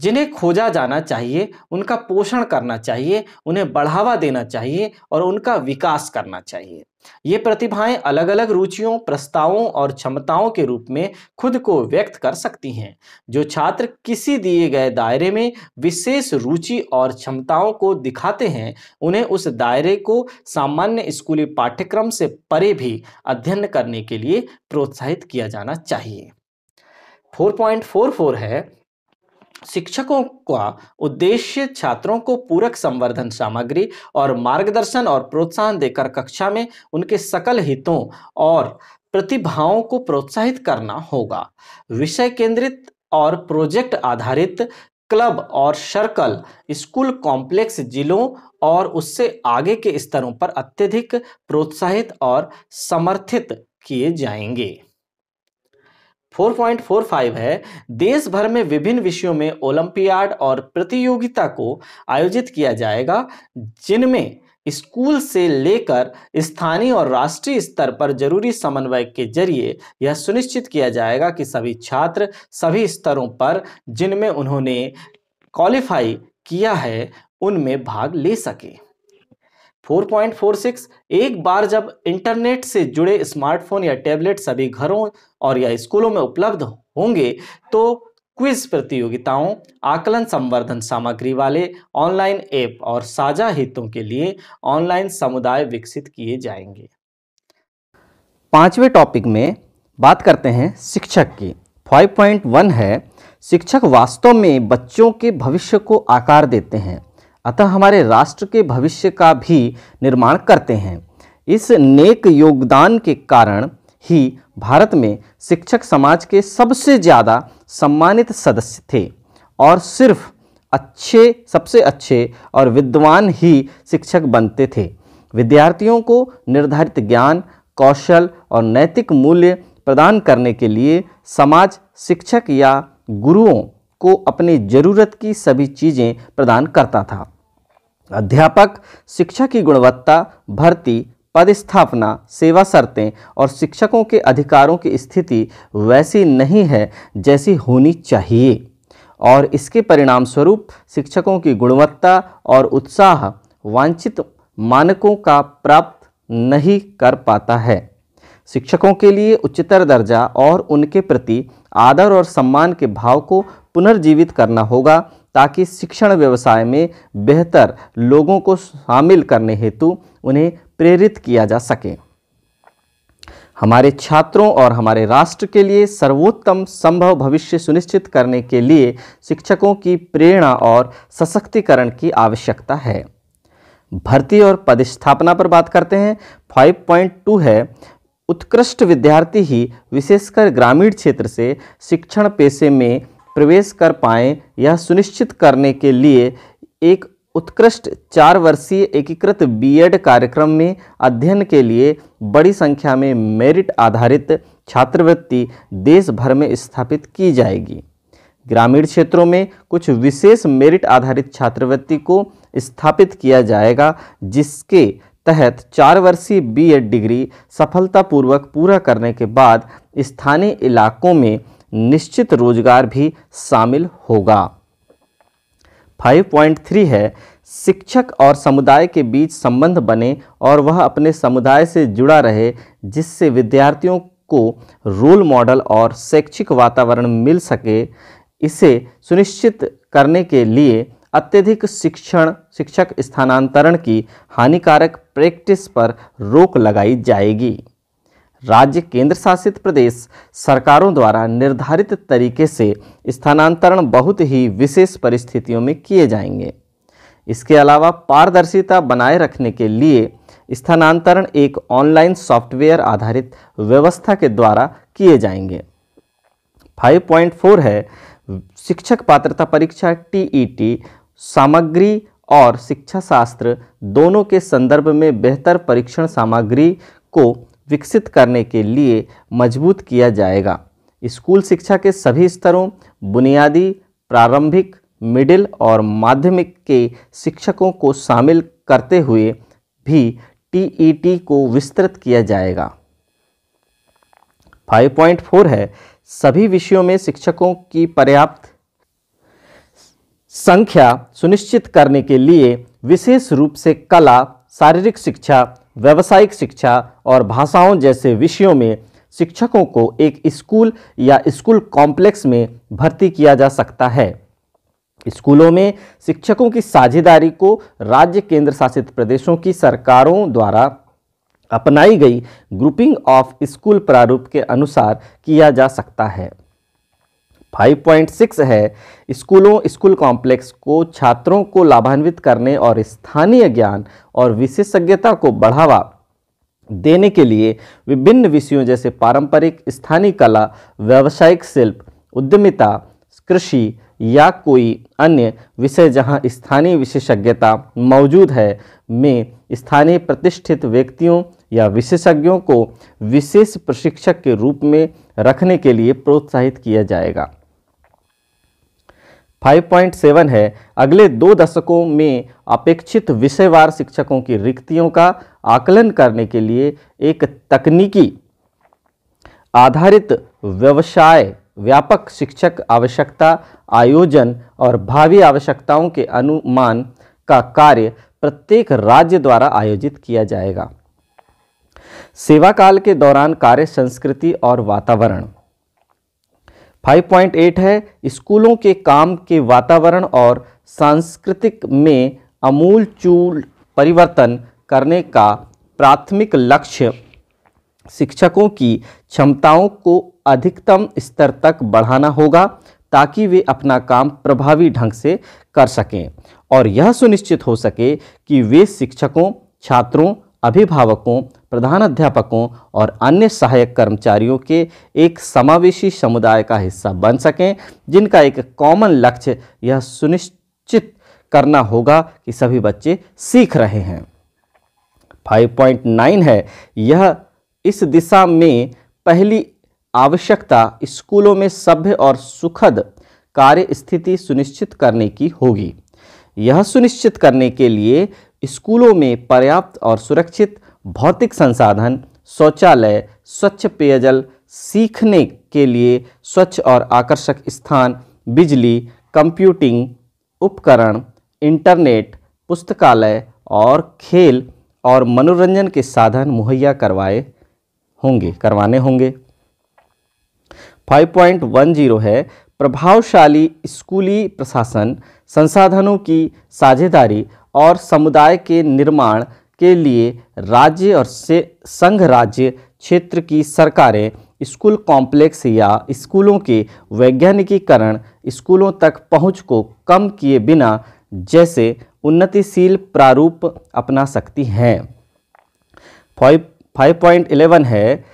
जिन्हें खोजा जाना चाहिए, उनका पोषण करना चाहिए, उन्हें बढ़ावा देना चाहिए और उनका विकास करना चाहिए। ये प्रतिभाएँ अलग अलग रुचियों, प्रस्तावों और क्षमताओं के रूप में खुद को व्यक्त कर सकती हैं। जो छात्र किसी दिए गए दायरे में विशेष रुचि और क्षमताओं को दिखाते हैं, उन्हें उस दायरे को सामान्य स्कूली पाठ्यक्रम से परे भी अध्ययन करने के लिए प्रोत्साहित किया जाना चाहिए। 4.44 है शिक्षकों का उद्देश्य छात्रों को पूरक संवर्धन सामग्री और मार्गदर्शन और प्रोत्साहन देकर कक्षा में उनके सकल हितों और प्रतिभाओं को प्रोत्साहित करना होगा। विषय केंद्रित और प्रोजेक्ट आधारित क्लब और सर्कल, स्कूल कॉम्प्लेक्स जिलों और उससे आगे के स्तरों पर अत्यधिक प्रोत्साहित और समर्थित किए जाएँगे। 4.45 है। देश भर में विभिन्न विषयों में ओलंपियाड और प्रतियोगिता को आयोजित किया जाएगा, जिनमें स्कूल से लेकर स्थानीय और राष्ट्रीय स्तर पर ज़रूरी समन्वय के ज़रिए यह सुनिश्चित किया जाएगा कि सभी छात्र सभी स्तरों पर जिनमें उन्होंने क्वालिफाई किया है, उनमें भाग ले सके। 4.46 एक बार जब इंटरनेट से जुड़े स्मार्टफ़ोन या टैबलेट सभी घरों और या स्कूलों में उपलब्ध होंगे तो क्विज प्रतियोगिताओं, आकलन संवर्धन सामग्री वाले ऑनलाइन ऐप और साझा हितों के लिए ऑनलाइन समुदाय विकसित किए जाएँगे। पाँचवें टॉपिक में बात करते हैं शिक्षक की। 5.1 है, शिक्षक वास्तव में बच्चों के भविष्य को आकार देते हैं। अतः हमारे राष्ट्र के भविष्य का भी निर्माण करते हैं। इस नेक योगदान के कारण ही भारत में शिक्षक समाज के सबसे ज़्यादा सम्मानित सदस्य थे और सिर्फ़ अच्छे, सबसे अच्छे और विद्वान ही शिक्षक बनते थे। विद्यार्थियों को निर्धारित ज्ञान, कौशल और नैतिक मूल्य प्रदान करने के लिए समाज शिक्षक या गुरुओं को अपनी ज़रूरत की सभी चीज़ें प्रदान करता था। अध्यापक, शिक्षा की गुणवत्ता, भर्ती, पदस्थापना, सेवा शर्तें और शिक्षकों के अधिकारों की स्थिति वैसी नहीं है जैसी होनी चाहिए। और इसके परिणाम स्वरूप शिक्षकों की गुणवत्ता और उत्साह वांछित मानकों का प्राप्त नहीं कर पाता है। शिक्षकों के लिए उच्चतर दर्जा और उनके प्रति आदर और सम्मान के भाव को पुनर्जीवित करना होगा ताकि शिक्षण व्यवसाय में बेहतर लोगों को शामिल करने हेतु उन्हें प्रेरित किया जा सके। हमारे छात्रों और हमारे राष्ट्र के लिए सर्वोत्तम संभव भविष्य सुनिश्चित करने के लिए शिक्षकों की प्रेरणा और सशक्तिकरण की आवश्यकता है। भर्ती और पदस्थापना पर बात करते हैं। 5.2 है, उत्कृष्ट विद्यार्थी ही विशेषकर ग्रामीण क्षेत्र से शिक्षण पेशे में प्रवेश कर पाएँ यह सुनिश्चित करने के लिए एक उत्कृष्ट चार वर्षीय एकीकृत बीएड कार्यक्रम में अध्ययन के लिए बड़ी संख्या में मेरिट आधारित छात्रवृत्ति देश भर में स्थापित की जाएगी। ग्रामीण क्षेत्रों में कुछ विशेष मेरिट आधारित छात्रवृत्ति को स्थापित किया जाएगा, जिसके तहत चार वर्षीय बीएड डिग्री सफलतापूर्वक पूरा करने के बाद स्थानीय इलाकों में निश्चित रोज़गार भी शामिल होगा। 5.3 है, शिक्षक और समुदाय के बीच संबंध बने और वह अपने समुदाय से जुड़ा रहे, जिससे विद्यार्थियों को रोल मॉडल और शैक्षिक वातावरण मिल सके। इसे सुनिश्चित करने के लिए अत्यधिक शिक्षण, शिक्षक स्थानांतरण की हानिकारक प्रैक्टिस पर रोक लगाई जाएगी। राज्य केंद्र शासित प्रदेश सरकारों द्वारा निर्धारित तरीके से स्थानांतरण बहुत ही विशेष परिस्थितियों में किए जाएँगे। इसके अलावा पारदर्शिता बनाए रखने के लिए स्थानांतरण एक ऑनलाइन सॉफ्टवेयर आधारित व्यवस्था के द्वारा किए जाएँगे। 5.4 है, शिक्षक पात्रता परीक्षा, टीईटी, सामग्री और शिक्षा शास्त्र दोनों के संदर्भ में बेहतर परीक्षण सामग्री को विकसित करने के लिए मज़बूत किया जाएगा। स्कूल शिक्षा के सभी स्तरों, बुनियादी, प्रारंभिक, मिडिल और माध्यमिक के शिक्षकों को शामिल करते हुए भी टीईटी को विस्तृत किया जाएगा। 5.4 है, सभी विषयों में शिक्षकों की पर्याप्त संख्या सुनिश्चित करने के लिए विशेष रूप से कला, शारीरिक शिक्षा व्यावसायिक शिक्षा और भाषाओं जैसे विषयों में शिक्षकों को एक स्कूल या स्कूल कॉम्प्लेक्स में भर्ती किया जा सकता है। स्कूलों में शिक्षकों की साझेदारी को राज्य केंद्र शासित प्रदेशों की सरकारों द्वारा अपनाई गई ग्रुपिंग ऑफ़ स्कूल प्रारूप के अनुसार किया जा सकता है। 5.6 है, स्कूलों, स्कूल कॉम्प्लेक्स को छात्रों को लाभान्वित करने और स्थानीय ज्ञान और विशेषज्ञता को बढ़ावा देने के लिए विभिन्न विषयों जैसे पारंपरिक स्थानीय कला, व्यावसायिक शिल्प, उद्यमिता, कृषि या कोई अन्य विषय जहाँ स्थानीय विशेषज्ञता मौजूद है, में स्थानीय प्रतिष्ठित व्यक्तियों या विशेषज्ञों को विशेष प्रशिक्षक के रूप में रखने के लिए प्रोत्साहित किया जाएगा। 5.7 है। अगले दो दशकों में अपेक्षित विषयवार शिक्षकों की रिक्तियों का आकलन करने के लिए एक तकनीकी आधारित व्यवसाय, व्यापक शिक्षक आवश्यकता, आयोजन और भावी आवश्यकताओं के अनुमान का कार्य प्रत्येक राज्य द्वारा आयोजित किया जाएगा। सेवा काल के दौरान कार्य संस्कृति और वातावरण। 5.8 है, स्कूलों के काम के वातावरण और सांस्कृतिक में अमूल चूल परिवर्तन करने का प्राथमिक लक्ष्य शिक्षकों की क्षमताओं को अधिकतम स्तर तक बढ़ाना होगा ताकि वे अपना काम प्रभावी ढंग से कर सकें। और यह सुनिश्चित हो सके कि वे शिक्षकों, छात्रों, अभिभावकों प्रधान अध्यापकों और अन्य सहायक कर्मचारियों के एक समावेशी समुदाय का हिस्सा बन सकें, जिनका एक कॉमन लक्ष्य यह सुनिश्चित करना होगा कि सभी बच्चे सीख रहे हैं। 5.9 है, यह इस दिशा में पहली आवश्यकता स्कूलों में सभ्य और सुखद कार्य स्थिति सुनिश्चित करने की होगी। यह सुनिश्चित करने के लिए स्कूलों में पर्याप्त और सुरक्षित भौतिक संसाधन, शौचालय, स्वच्छ पेयजल, सीखने के लिए स्वच्छ और आकर्षक स्थान, बिजली, कंप्यूटिंग, उपकरण, इंटरनेट, पुस्तकालय और खेल और मनोरंजन के साधन मुहैया करवाए होंगे, करवाने होंगे। 5.10 है, प्रभावशाली स्कूली प्रशासन, संसाधनों की साझेदारी और समुदाय के निर्माण के लिए राज्य और से, संघ राज्य क्षेत्र की सरकारें, स्कूल कॉम्प्लेक्स या स्कूलों के वैज्ञानिकीकरण स्कूलों तक पहुँच को कम किए बिना जैसे उन्नतिशील प्रारूप अपना सकती हैं। फाइव फाइव पॉइंट इलेवन है,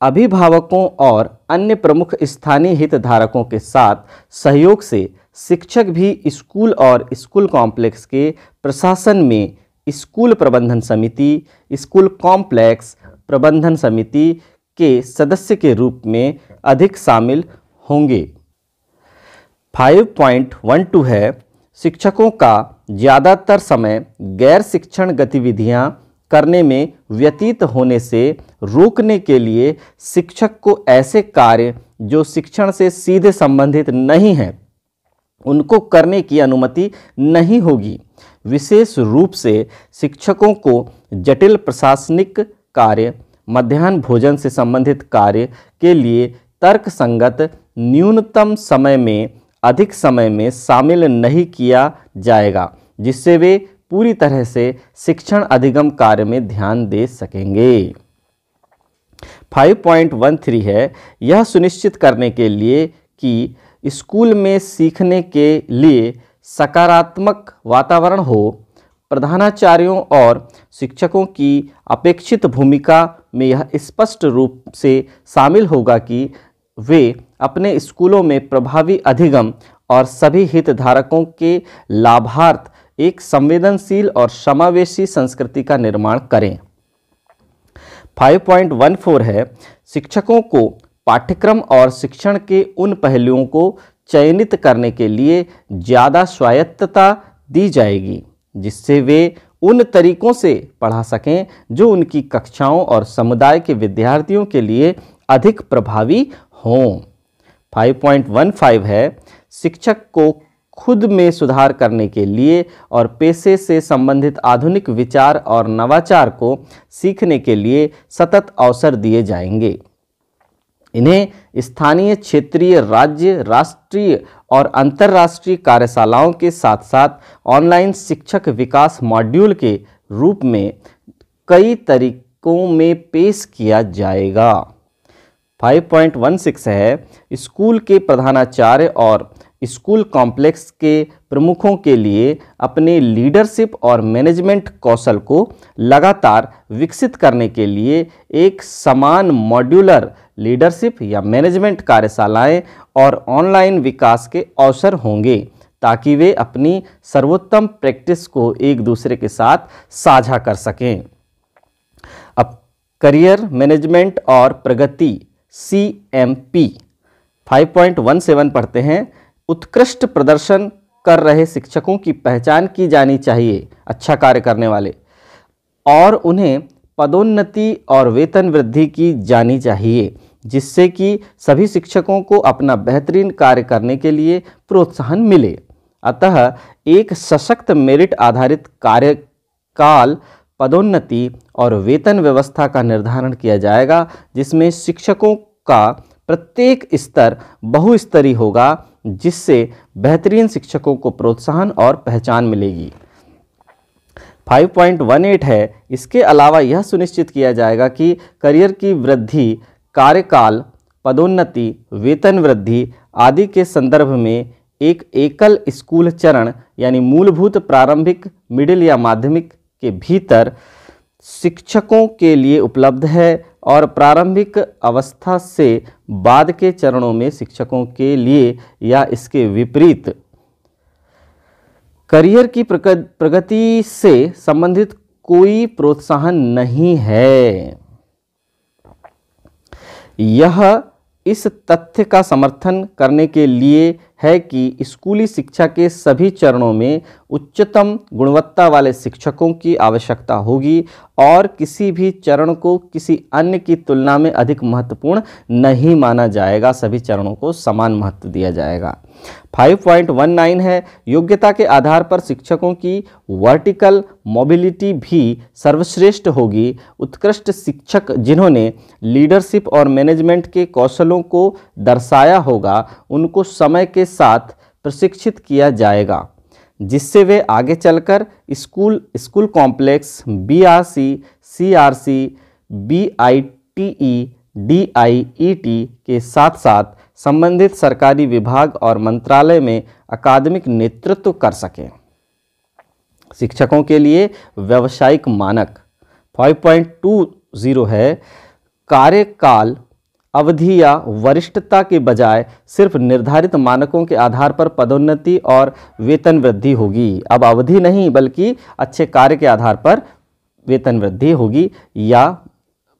अभिभावकों और अन्य प्रमुख स्थानीय हितधारकों के साथ सहयोग से शिक्षक भी स्कूल और स्कूल कॉम्प्लेक्स के प्रशासन में स्कूल प्रबंधन समिति, स्कूल कॉम्प्लेक्स प्रबंधन समिति के सदस्य के रूप में अधिक शामिल होंगे। 5.12 है, शिक्षकों का ज़्यादातर समय गैर शिक्षण गतिविधियाँ करने में व्यतीत होने से रोकने के लिए शिक्षक को ऐसे कार्य जो शिक्षण से सीधे संबंधित नहीं हैं, उनको करने की अनुमति नहीं होगी। विशेष रूप से शिक्षकों को जटिल प्रशासनिक कार्य मध्यान्ह भोजन से संबंधित कार्य के लिए तर्क संगत न्यूनतम समय में, अधिक समय में शामिल नहीं किया जाएगा, जिससे वे पूरी तरह से शिक्षण अधिगम कार्य में ध्यान दे सकेंगे। 5.13 है, यह सुनिश्चित करने के लिए कि स्कूल में सीखने के लिए सकारात्मक वातावरण हो, प्रधानाचार्यों और शिक्षकों की अपेक्षित भूमिका में यह स्पष्ट रूप से शामिल होगा कि वे अपने स्कूलों में प्रभावी अधिगम और सभी हितधारकों के लाभार्थ एक संवेदनशील और समावेशी संस्कृति का निर्माण करें। 5.14 है, शिक्षकों को पाठ्यक्रम और शिक्षण के उन पहलुओं को चयनित करने के लिए ज़्यादा स्वायत्तता दी जाएगी, जिससे वे उन तरीकों से पढ़ा सकें जो उनकी कक्षाओं और समुदाय के विद्यार्थियों के लिए अधिक प्रभावी हों। 5.15 है, शिक्षक को खुद में सुधार करने के लिए और पेशे से संबंधित आधुनिक विचार और नवाचार को सीखने के लिए सतत अवसर दिए जाएँगे। इन्हें स्थानीय, क्षेत्रीय, राज्य, राष्ट्रीय और अंतर्राष्ट्रीय कार्यशालाओं के साथ साथ ऑनलाइन शिक्षक विकास मॉड्यूल के रूप में कई तरीकों में पेश किया जाएगा। 5.16 है, स्कूल के प्रधानाचार्य और स्कूल कॉम्प्लेक्स के प्रमुखों के लिए अपने लीडरशिप और मैनेजमेंट कौशल को लगातार विकसित करने के लिए एक समान मॉड्यूलर लीडरशिप या मैनेजमेंट कार्यशालाएँ और ऑनलाइन विकास के अवसर होंगे, ताकि वे अपनी सर्वोत्तम प्रैक्टिस को एक दूसरे के साथ साझा कर सकें। अब करियर मैनेजमेंट और प्रगति C M P five point one seven पढ़ते हैं। उत्कृष्ट प्रदर्शन कर रहे शिक्षकों की पहचान की जानी चाहिए अच्छा कार्य करने वाले। और उन्हें पदोन्नति और वेतन वृद्धि की जानी चाहिए, जिससे कि सभी शिक्षकों को अपना बेहतरीन कार्य करने के लिए प्रोत्साहन मिले। अतः एक सशक्त मेरिट आधारित कार्यकाल, पदोन्नति और वेतन व्यवस्था का निर्धारण किया जाएगा, जिसमें शिक्षकों का प्रत्येक स्तर बहुस्तरीय होगा, जिससे बेहतरीन शिक्षकों को प्रोत्साहन और पहचान मिलेगी। 5.18 है, इसके अलावा यह सुनिश्चित किया जाएगा कि करियर की वृद्धि, कार्यकाल, पदोन्नति, वेतन वृद्धि आदि के संदर्भ में एक एकल स्कूल चरण, यानी मूलभूत प्रारंभिक, मिडिल या माध्यमिक के भीतर शिक्षकों के लिए उपलब्ध है और प्रारंभिक अवस्था से बाद के चरणों में शिक्षकों के लिए या इसके विपरीत करियर की प्रगति से संबंधित कोई प्रोत्साहन नहीं है। यह इस तथ्य का समर्थन करने के लिए है कि स्कूली शिक्षा के सभी चरणों में उच्चतम गुणवत्ता वाले शिक्षकों की आवश्यकता होगी और किसी भी चरण को किसी अन्य की तुलना में अधिक महत्वपूर्ण नहीं माना जाएगा। सभी चरणों को समान महत्व दिया जाएगा। 5.19 है। योग्यता के आधार पर शिक्षकों की वर्टिकल मोबिलिटी भी सर्वश्रेष्ठ होगी। उत्कृष्ट शिक्षक जिन्होंने लीडरशिप और मैनेजमेंट के कौशलों को दर्शाया होगा, उनको समय के साथ प्रशिक्षित किया जाएगा, जिससे वे आगे चलकर school school complex B R C C R C B I T E D I E T के साथ साथ संबंधित सरकारी विभाग और मंत्रालय में अकादमिक नेतृत्व कर सकें। शिक्षकों के लिए व्यवसायिक मानक 5.20 है। कार्यकाल अवधि या वरिष्ठता के बजाय सिर्फ़ निर्धारित मानकों के आधार पर पदोन्नति और वेतन वृद्धि होगी। अब अवधि नहीं, बल्कि अच्छे कार्य के आधार पर वेतन वृद्धि होगी या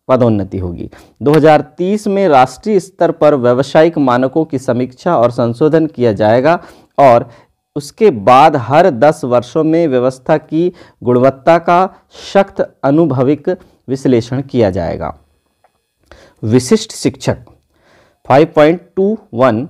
पदोन्नति होगी। 2030 में राष्ट्रीय स्तर पर व्यावसायिक मानकों की समीक्षा और संशोधन किया जाएगा और उसके बाद हर 10 वर्षों में व्यवस्था की गुणवत्ता का सख्त अनुभविक विश्लेषण किया जाएगा। विशिष्ट शिक्षक। 5.21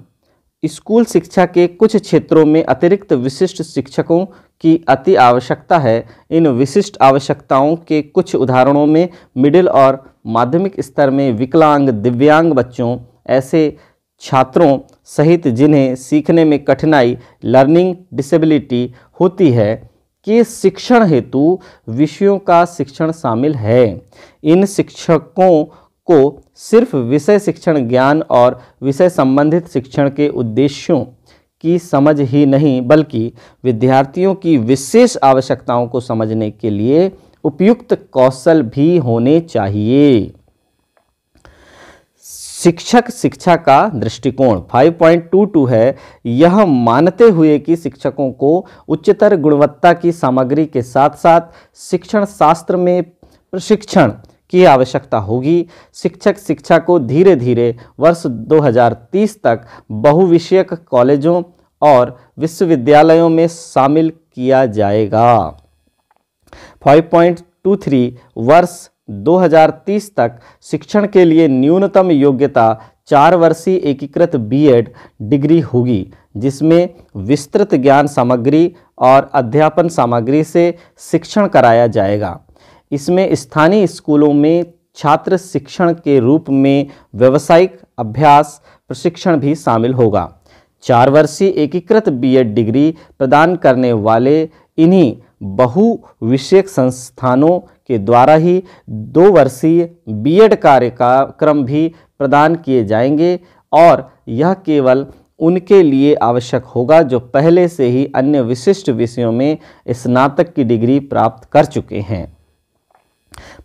स्कूल शिक्षा के कुछ क्षेत्रों में अतिरिक्त विशिष्ट शिक्षकों की अति आवश्यकता है। इन विशिष्ट आवश्यकताओं के कुछ उदाहरणों में मिडिल और माध्यमिक स्तर में विकलांग, दिव्यांग बच्चों, ऐसे छात्रों सहित जिन्हें सीखने में कठिनाई लर्निंग डिसेबिलिटी होती है, के शिक्षण हेतु विषयों का शिक्षण शामिल है। इन शिक्षकों को सिर्फ़ विषय शिक्षण ज्ञान और विषय संबंधित शिक्षण के उद्देश्यों की समझ ही नहीं, बल्कि विद्यार्थियों की विशेष आवश्यकताओं को समझने के लिए उपयुक्त कौशल भी होने चाहिए। शिक्षक शिक्षा का दृष्टिकोण 5.22 है। यह मानते हुए कि शिक्षकों को उच्चतर गुणवत्ता की सामग्री के साथ साथ शिक्षण शास्त्र में प्रशिक्षण की आवश्यकता होगी। शिक्षक शिक्षा को धीरे धीरे वर्ष 2030 तक बहुविषयक कॉलेजों और विश्वविद्यालयों में शामिल किया जाएगा। 5.23 वर्ष 2030 तक शिक्षण के लिए न्यूनतम योग्यता चार वर्षीय एकीकृत बीएड डिग्री होगी, जिसमें विस्तृत ज्ञान सामग्री और अध्यापन सामग्री से शिक्षण कराया जाएगा। इसमें स्थानीय स्कूलों में छात्र शिक्षण के रूप में व्यावसायिक अभ्यास प्रशिक्षण भी शामिल होगा। चार वर्षीय एकीकृत बीएड डिग्री प्रदान करने वाले इन्हीं बहु विषयक संस्थानों के द्वारा ही दो वर्षीय बीएड कार्यक्रम भी प्रदान किए जाएँगे और यह केवल उनके लिए आवश्यक होगा जो पहले से ही अन्य विशिष्ट विषयों में स्नातक की डिग्री प्राप्त कर चुके हैं।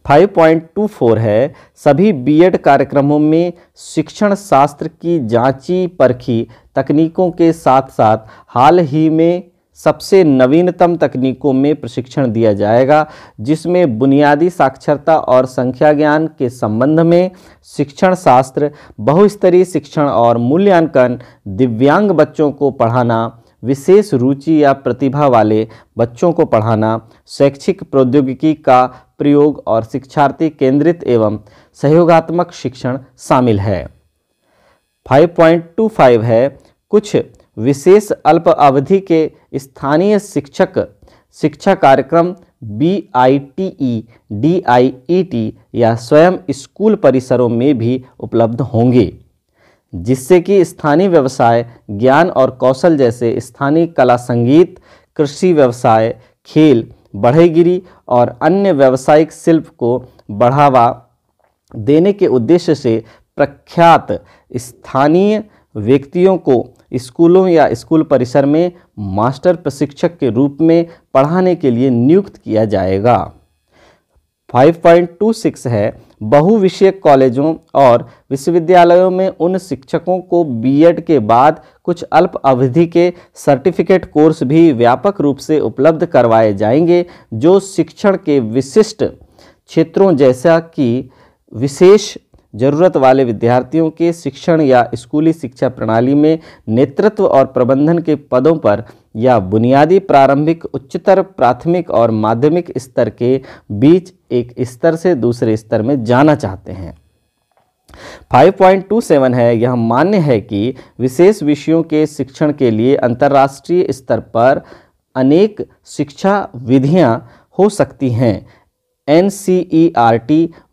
5.24 है। सभी बीएड कार्यक्रमों में शिक्षण शास्त्र की जांची परखी तकनीकों के साथ साथ हाल ही में सबसे नवीनतम तकनीकों में प्रशिक्षण दिया जाएगा, जिसमें बुनियादी साक्षरता और संख्या ज्ञान के संबंध में शिक्षण शास्त्र, बहुस्तरीय शिक्षण और मूल्यांकन, दिव्यांग बच्चों को पढ़ाना, विशेष रुचि या प्रतिभा वाले बच्चों को पढ़ाना, शैक्षिक प्रौद्योगिकी का प्रयोग और शिक्षार्थी केंद्रित एवं सहयोगात्मक शिक्षण शामिल है। 5.25 है, कुछ विशेष अल्प अवधि के स्थानीय शिक्षक शिक्षा कार्यक्रम B I T E D I E T या स्वयं स्कूल परिसरों में भी उपलब्ध होंगे, जिससे कि स्थानीय व्यवसाय, ज्ञान और कौशल जैसे स्थानीय कला संगीत, कृषि व्यवसाय, खेल बढ़ईगिरी और अन्य व्यावसायिक शिल्प को बढ़ावा देने के उद्देश्य से प्रख्यात स्थानीय व्यक्तियों को स्कूलों या स्कूल परिसर में मास्टर प्रशिक्षक के रूप में पढ़ाने के लिए नियुक्त किया जाएगा। 5.26 है बहुविषयक कॉलेजों और विश्वविद्यालयों में उन शिक्षकों को बीएड के बाद कुछ अल्प अवधि के सर्टिफिकेट कोर्स भी व्यापक रूप से उपलब्ध करवाए जाएँगे, जो शिक्षण के विशिष्ट क्षेत्रों जैसा कि विशेष ज़रूरत वाले विद्यार्थियों के शिक्षण या स्कूली शिक्षा प्रणाली में नेतृत्व और प्रबंधन के पदों पर या बुनियादी प्रारंभिक, उच्चतर प्राथमिक और माध्यमिक स्तर के बीच एक स्तर से दूसरे स्तर में जाना चाहते हैं। 5.27 है, यह मान्य है कि विशेष विषयों के शिक्षण के लिए अंतर्राष्ट्रीय स्तर पर अनेक शिक्षा विधियाँ हो सकती हैं। एन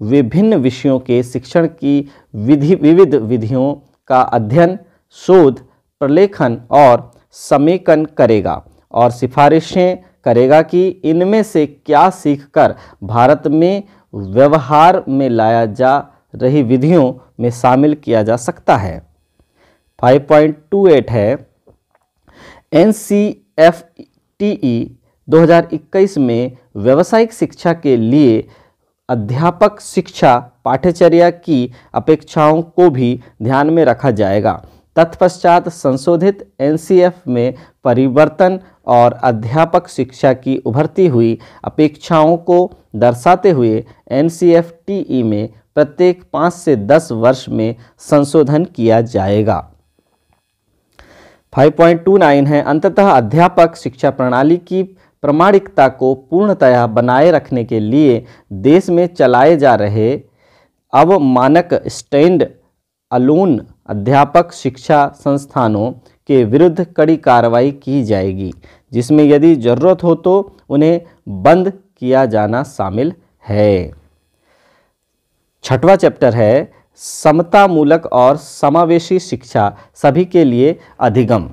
विभिन्न विषयों के शिक्षण की विधि, विविध विधियों का अध्ययन, शोध, प्रलेखन और समेकन करेगा और सिफारिशें करेगा कि इनमें से क्या सीखकर भारत में व्यवहार में लाया जा रही विधियों में शामिल किया जा सकता है। 5.28 है। N C F T E 2021 में व्यावसायिक शिक्षा के लिए अध्यापक शिक्षा पाठ्यचर्या की अपेक्षाओं को भी ध्यान में रखा जाएगा। तत्पश्चात संशोधित एनसीएफ में परिवर्तन और अध्यापक शिक्षा की उभरती हुई अपेक्षाओं को दर्शाते हुए एनसीएफटीई में प्रत्येक पाँच से दस वर्ष में संशोधन किया जाएगा। 5.29 है। अंततः अध्यापक शिक्षा प्रणाली की प्रमाणिकता को पूर्णतया बनाए रखने के लिए देश में चलाए जा रहे अब मानक स्टैंड अलोन अध्यापक शिक्षा संस्थानों के विरुद्ध कड़ी कार्रवाई की जाएगी, जिसमें यदि ज़रूरत हो तो उन्हें बंद किया जाना शामिल है। छठवा चैप्टर है, समतामूलक और समावेशी शिक्षा सभी के लिए अधिगम।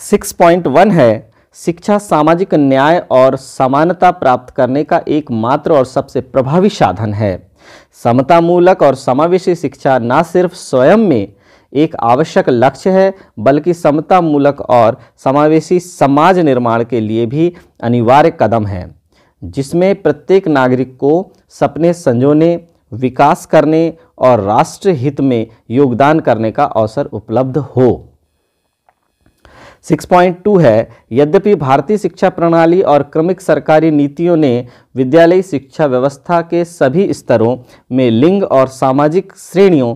6.1 है, शिक्षा सामाजिक न्याय और समानता प्राप्त करने का एकमात्र और सबसे प्रभावी साधन है। समतामूलक और समावेशी शिक्षा न सिर्फ़ स्वयं में एक आवश्यक लक्ष्य है, बल्कि समतामूलक और समावेशी समाज निर्माण के लिए भी अनिवार्य कदम है, जिसमें प्रत्येक नागरिक को सपने संजोने, विकास करने और राष्ट्र हित में योगदान करने का अवसर उपलब्ध हो। 6.2 है, यद्यपि भारतीय शिक्षा प्रणाली और क्रमिक सरकारी नीतियों ने विद्यालयी शिक्षा व्यवस्था के सभी स्तरों में लिंग और सामाजिक श्रेणियों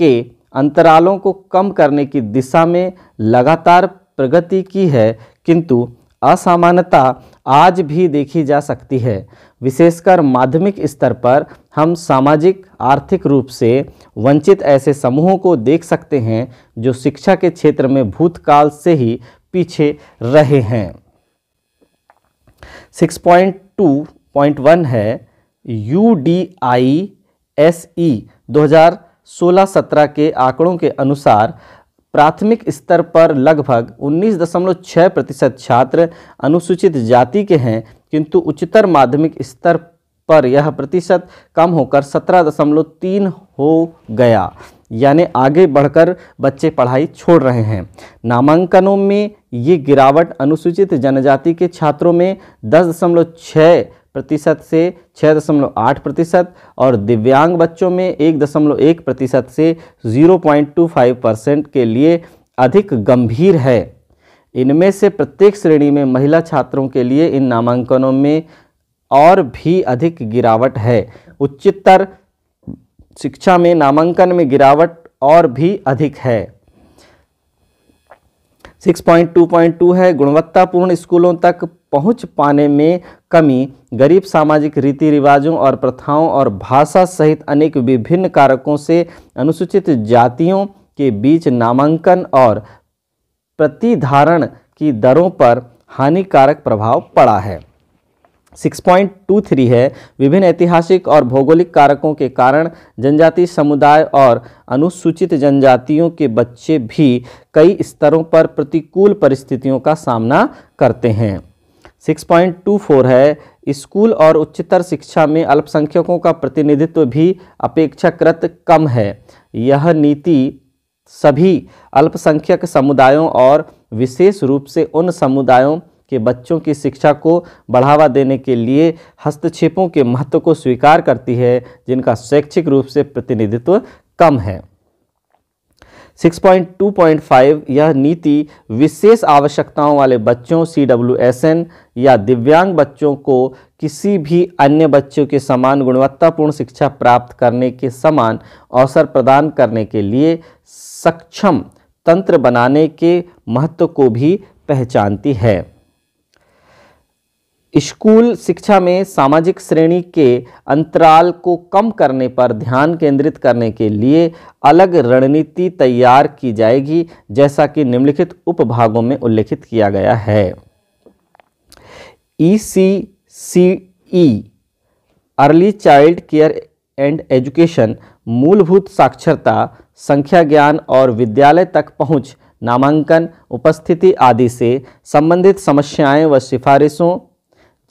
के अंतरालों को कम करने की दिशा में लगातार प्रगति की है, किंतु असमानता आज भी देखी जा सकती है। विशेषकर माध्यमिक स्तर पर हम सामाजिक, आर्थिक रूप से वंचित ऐसे समूहों को देख सकते हैं, जो शिक्षा के क्षेत्र में भूतकाल से ही पीछे रहे हैं। 6.2.1 है, U D I S E, दो के आंकड़ों के अनुसार प्राथमिक स्तर पर लगभग 19.6 प्रतिशत छात्र अनुसूचित जाति के हैं, किंतु उच्चतर माध्यमिक स्तर पर यह प्रतिशत कम होकर 17.3 हो गया। यानी आगे बढ़कर बच्चे पढ़ाई छोड़ रहे हैं। नामांकनों में ये गिरावट अनुसूचित जनजाति के छात्रों में 10.6 प्रतिशत से 6.8 प्रतिशत और दिव्यांग बच्चों में 1.1 प्रतिशत से 0.25 परसेंट के लिए अधिक गंभीर है। इनमें से प्रत्येक श्रेणी में महिला छात्रों के लिए इन नामांकनों में और भी अधिक गिरावट है। उच्चतर शिक्षा में नामांकन में गिरावट और भी अधिक है। 6.2.2 है। गुणवत्तापूर्ण स्कूलों तक पहुँच पाने में कमी, गरीब सामाजिक रीति रिवाजों और प्रथाओं और भाषा सहित अनेक विभिन्न कारकों से अनुसूचित जातियों के बीच नामांकन और प्रतिधारण की दरों पर हानिकारक प्रभाव पड़ा है। 6.23 है। विभिन्न ऐतिहासिक और भौगोलिक कारकों के कारण जनजातीय समुदाय और अनुसूचित जनजातियों के बच्चे भी कई स्तरों पर प्रतिकूल परिस्थितियों का सामना करते हैं। 6.24 है। स्कूल और उच्चतर शिक्षा में अल्पसंख्यकों का प्रतिनिधित्व भी अपेक्षाकृत कम है। यह नीति सभी अल्पसंख्यक समुदायों और विशेष रूप से उन समुदायों के बच्चों की शिक्षा को बढ़ावा देने के लिए हस्तक्षेपों के महत्व को स्वीकार करती है, जिनका शैक्षिक रूप से प्रतिनिधित्व कम है। 6.2.5 यह नीति विशेष आवश्यकताओं वाले बच्चों CWSN या दिव्यांग बच्चों को किसी भी अन्य बच्चों के समान गुणवत्तापूर्ण शिक्षा प्राप्त करने के समान अवसर प्रदान करने के लिए सक्षम तंत्र बनाने के महत्व को भी पहचानती है। स्कूल शिक्षा में सामाजिक श्रेणी के अंतराल को कम करने पर ध्यान केंद्रित करने के लिए अलग रणनीति तैयार की जाएगी, जैसा कि निम्नलिखित उपभागों में उल्लेखित किया गया है। E C C E early child care and education मूलभूत साक्षरता, संख्या ज्ञान और विद्यालय तक पहुँच, नामांकन, उपस्थिति आदि से संबंधित समस्याएँ व सिफारिशों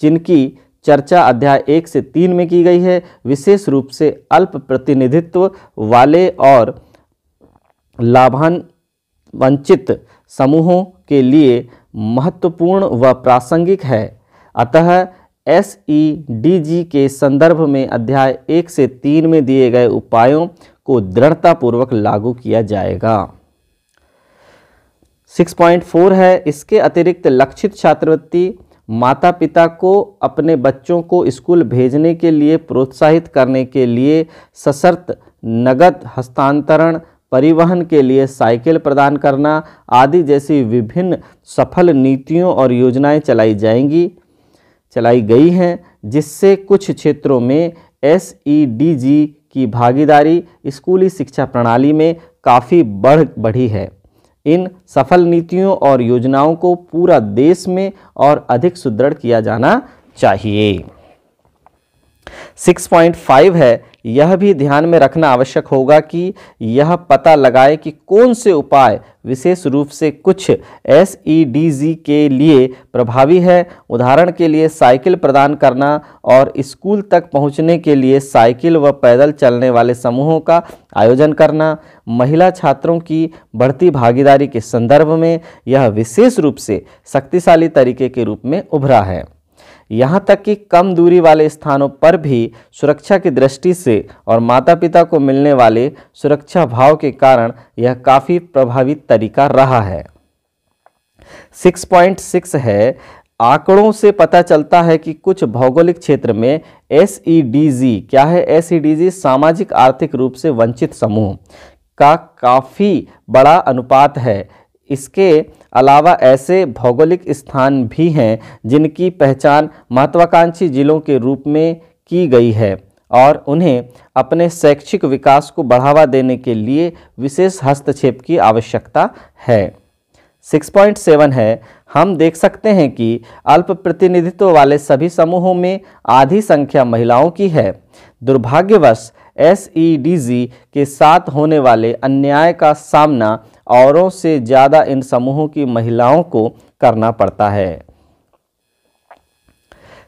जिनकी चर्चा अध्याय एक से तीन में की गई है, विशेष रूप से अल्प प्रतिनिधित्व वाले और लाभान वंचित समूहों के लिए महत्वपूर्ण व प्रासंगिक है। अतः एस ई डी जी के संदर्भ में अध्याय एक से तीन में दिए गए उपायों को दृढ़तापूर्वक लागू किया जाएगा। 6.4 है, इसके अतिरिक्त लक्षित छात्रवृत्ति माता पिता को, अपने बच्चों को स्कूल भेजने के लिए प्रोत्साहित करने के लिए सशर्त नगद हस्तांतरण, परिवहन के लिए साइकिल प्रदान करना आदि जैसी विभिन्न सफल नीतियों और योजनाएँ चलाई जाएँगी, चलाई गई हैं, जिससे कुछ क्षेत्रों में एस की भागीदारी स्कूली शिक्षा प्रणाली में काफ़ी बढ़, बढ़ी है। इन सफल नीतियों और योजनाओं को पूरा देश में और अधिक सुदृढ़ किया जाना चाहिए। 6.5 है यह भी ध्यान में रखना आवश्यक होगा कि यह पता लगाए कि कौन से उपाय विशेष रूप से कुछ एस e के लिए प्रभावी है। उदाहरण के लिए साइकिल प्रदान करना और स्कूल तक पहुँचने के लिए साइकिल व पैदल चलने वाले समूहों का आयोजन करना। महिला छात्रों की बढ़ती भागीदारी के संदर्भ में यह विशेष रूप से शक्तिशाली तरीके के रूप में उभरा है। यहाँ तक कि कम दूरी वाले स्थानों पर भी सुरक्षा की दृष्टि से और माता पिता को मिलने वाले सुरक्षा भाव के कारण यह काफ़ी प्रभावी तरीका रहा है। 6.6 है, आंकड़ों से पता चलता है कि कुछ भौगोलिक क्षेत्र में एस क्या है एस सामाजिक आर्थिक रूप से वंचित समूह का काफ़ी बड़ा अनुपात है। इसके अलावा ऐसे भौगोलिक स्थान भी हैं जिनकी पहचान महत्वाकांक्षी जिलों के रूप में की गई है और उन्हें अपने शैक्षिक विकास को बढ़ावा देने के लिए विशेष हस्तक्षेप की आवश्यकता है। 6.7 है, हम देख सकते हैं कि अल्प प्रतिनिधित्व वाले सभी समूहों में आधी संख्या महिलाओं की है। दुर्भाग्यवश, एस के साथ होने वाले अन्याय का सामना औरों से ज़्यादा इन समूहों की महिलाओं को करना पड़ता है।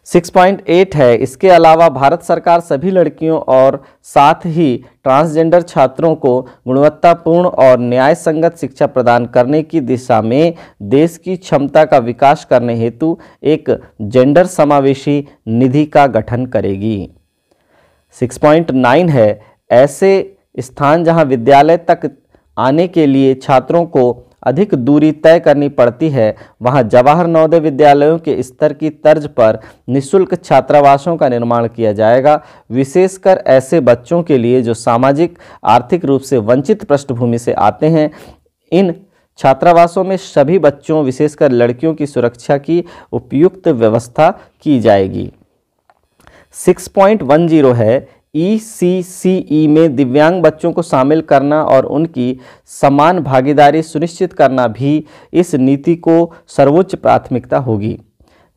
6.8 है। इसके अलावा भारत सरकार सभी लड़कियों और साथ ही ट्रांसजेंडर छात्रों को गुणवत्तापूर्ण और न्याय संगत शिक्षा प्रदान करने की दिशा में देश की क्षमता का विकास करने हेतु एक जेंडर समावेशी निधि का गठन करेगी। 6.9 है। ऐसे स्थान जहाँ विद्यालय तक आने के लिए छात्रों को अधिक दूरी तय करनी पड़ती है। वहाँ जवाहर नवोदय विद्यालयों के स्तर की तर्ज पर निशुल्क छात्रावासों का निर्माण किया जाएगा। विशेषकर ऐसे बच्चों के लिए जो सामाजिक, आर्थिक रूप से वंचित पृष्ठभूमि से आते हैं, इन छात्रावासों में सभी बच्चों, विशेषकर लड़कियों की सुरक्षा की उपयुक्त व्यवस्था की जाएगी। 6.10 है ई सी सी ई में दिव्यांग बच्चों को शामिल करना और उनकी समान भागीदारी सुनिश्चित करना भी इस नीति को सर्वोच्च प्राथमिकता होगी।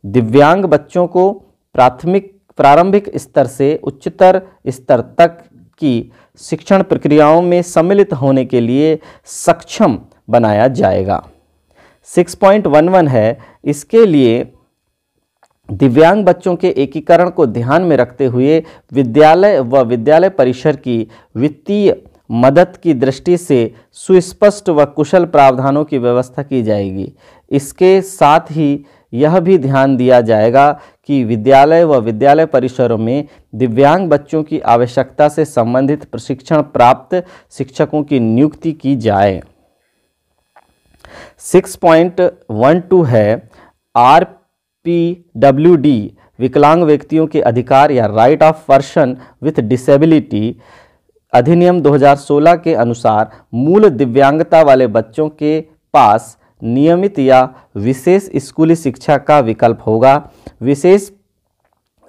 दिव्यांग बच्चों को प्राथमिक, प्रारंभिक स्तर से उच्चतर स्तर तक की शिक्षण प्रक्रियाओं में सम्मिलित होने के लिए सक्षम बनाया जाएगा। 6.11 है, इसके लिए दिव्यांग बच्चों के एकीकरण को ध्यान में रखते हुए विद्यालय व विद्यालय परिसर की वित्तीय मदद की दृष्टि से सुस्पष्ट व कुशल प्रावधानों की व्यवस्था की जाएगी। इसके साथ ही यह भी ध्यान दिया जाएगा कि विद्यालय व विद्यालय परिसरों में दिव्यांग बच्चों की आवश्यकता से संबंधित प्रशिक्षण प्राप्त शिक्षकों की नियुक्ति की जाए। 6.12 है, आर पी डब्ल्यू डी विकलांग व्यक्तियों के अधिकार या right of person with disability अधिनियम 2016 के अनुसार मूल दिव्यांगता वाले बच्चों के पास नियमित या विशेष स्कूली शिक्षा का विकल्प होगा। विशेष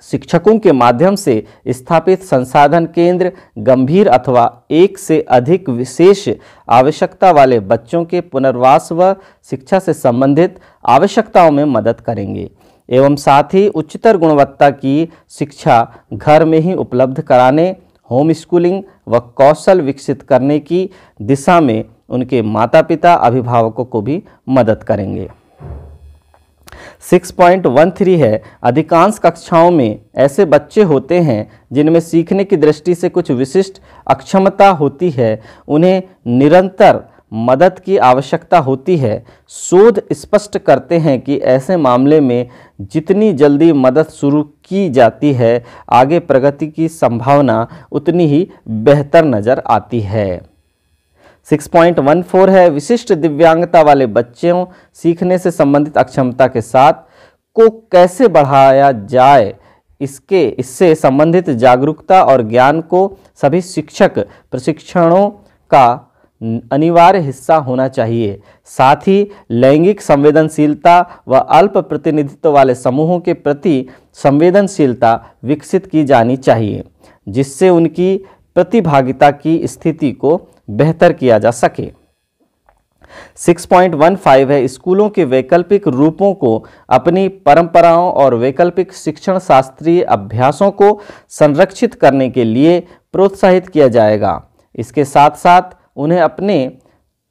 शिक्षकों के माध्यम से स्थापित संसाधन केंद्र, गंभीर अथवा एक से अधिक विशेष आवश्यकता वाले बच्चों के पुनर्वास व शिक्षा से संबंधित आवश्यकताओं में मदद करेंगे। एवं साथ ही उच्चतर गुणवत्ता की शिक्षा घर में ही उपलब्ध कराने होम स्कूलिंग व कौशल विकसित करने की दिशा में उनके माता पिता अभिभावकों को भी मदद करेंगे। 6.13 है। अधिकांश कक्षाओं में ऐसे बच्चे होते हैं जिनमें सीखने की दृष्टि से कुछ विशिष्ट अक्षमता होती है। उन्हें निरंतर मदद की आवश्यकता होती है। शोध स्पष्ट करते हैं कि ऐसे मामले में जितनी जल्दी मदद शुरू की जाती है, आगे प्रगति की संभावना उतनी ही बेहतर नज़र आती है। 6.14 है, विशिष्ट दिव्यांगता वाले बच्चों सीखने से संबंधित अक्षमता के साथ को कैसे बढ़ाया जाए, इसके, इससे संबंधित जागरूकता और ज्ञान को सभी शिक्षक, प्रशिक्षणों का अनिवार्य हिस्सा होना चाहिए। साथ ही, लैंगिक संवेदनशीलता व अल्प प्रतिनिधित्व वाले समूहों के प्रति संवेदनशीलता विकसित की जानी चाहिए, जिससे उनकी प्रतिभागिता की स्थिति को बेहतर किया जा सके। 6.15 है, स्कूलों के वैकल्पिक रूपों को, अपनी परंपराओं और वैकल्पिक शिक्षण शास्त्रीय अभ्यासों को संरक्षित करने के लिए प्रोत्साहित किया जाएगा। इसके साथ साथ उन्हें अपने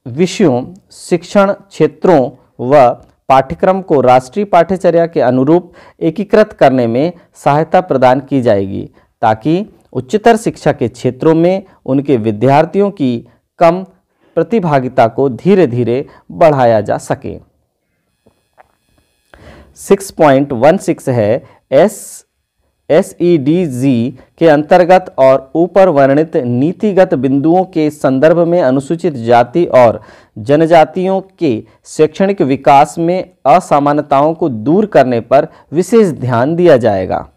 विषयों, शिक्षण क्षेत्रों व पाठ्यक्रम को राष्ट्रीय पाठ्यचर्या के अनुरूप एकीकृत करने में सहायता प्रदान की जाएगी, ताकि उच्चतर शिक्षा के क्षेत्रों में उनके विद्यार्थियों की कम प्रतिभागिता को धीरे धीरे बढ़ाया जा सके। 6.16 है, एस एस के अंतर्गत और ऊपर वर्णित नीतिगत बिंदुओं के संदर्भ में अनुसूचित जाति और जनजातियों के शैक्षणिक विकास में असमानताओं को दूर करने पर विशेष ध्यान दिया जाएगा।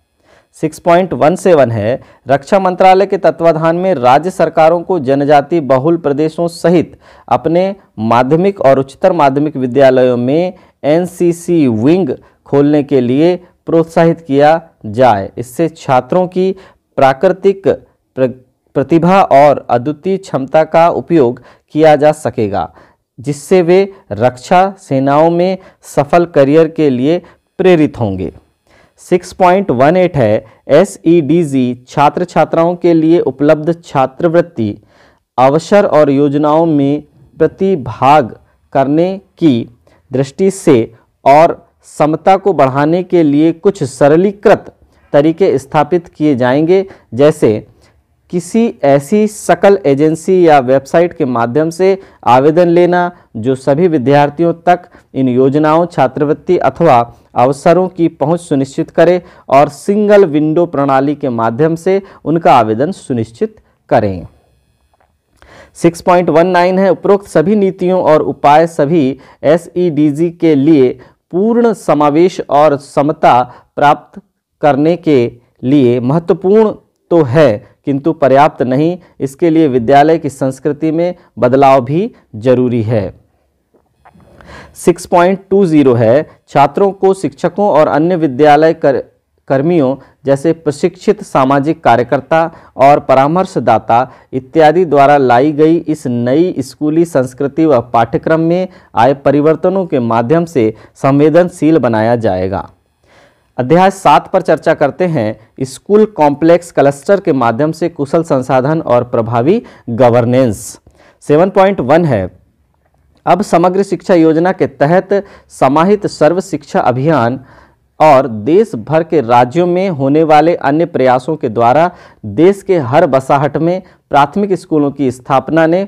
6.17 है, रक्षा मंत्रालय के तत्वाधान में राज्य सरकारों को जनजाति बहुल प्रदेशों सहित अपने माध्यमिक और उच्चतर माध्यमिक विद्यालयों में एनसीसी विंग खोलने के लिए प्रोत्साहित किया जाए। इससे छात्रों की प्राकृतिक प्रतिभा और अद्वितीय क्षमता का उपयोग किया जा सकेगा, जिससे वे रक्षा सेनाओं में सफल करियर के लिए प्रेरित होंगे। 6.18 है, एस छात्र छात्राओं के लिए उपलब्ध छात्रवृत्ति, अवसर और योजनाओं में प्रतिभाग करने की दृष्टि से और समता को बढ़ाने के लिए कुछ सरलीकृत तरीके स्थापित किए जाएँगे, जैसे किसी ऐसी सकल एजेंसी या वेबसाइट के माध्यम से आवेदन लेना, जो सभी विद्यार्थियों तक इन योजनाओं, छात्रवृत्ति अथवा अवसरों की पहुँच सुनिश्चित करे और सिंगल विंडो प्रणाली के माध्यम से उनका आवेदन सुनिश्चित करें। 6.19 है, उपरोक्त सभी नीतियों और उपाय सभी एसईडीजी के लिए पूर्ण समावेश और समता प्राप्त करने के लिए महत्वपूर्ण तो है किंतु पर्याप्त नहीं इसके लिए विद्यालय की संस्कृति में बदलाव भी ज़रूरी है। 6.20 है छात्रों को शिक्षकों और अन्य विद्यालय कर, कर्मियों जैसे प्रशिक्षित सामाजिक कार्यकर्ता और परामर्शदाता इत्यादि द्वारा लाई गई इस नई स्कूली संस्कृति व पाठ्यक्रम में आए परिवर्तनों के माध्यम से संवेदनशील बनाया जाएगा। अध्याय सात पर चर्चा करते हैं, स्कूल कॉम्प्लेक्स क्लस्टर के माध्यम से कुशल संसाधन और प्रभावी गवर्नेंस। सेवन पॉइंट वन है, अब समग्र शिक्षा योजना के तहत समाहित सर्व शिक्षा अभियान और देश भर के राज्यों में होने वाले अन्य प्रयासों के द्वारा देश के हर बसाहट में प्राथमिक स्कूलों की स्थापना ने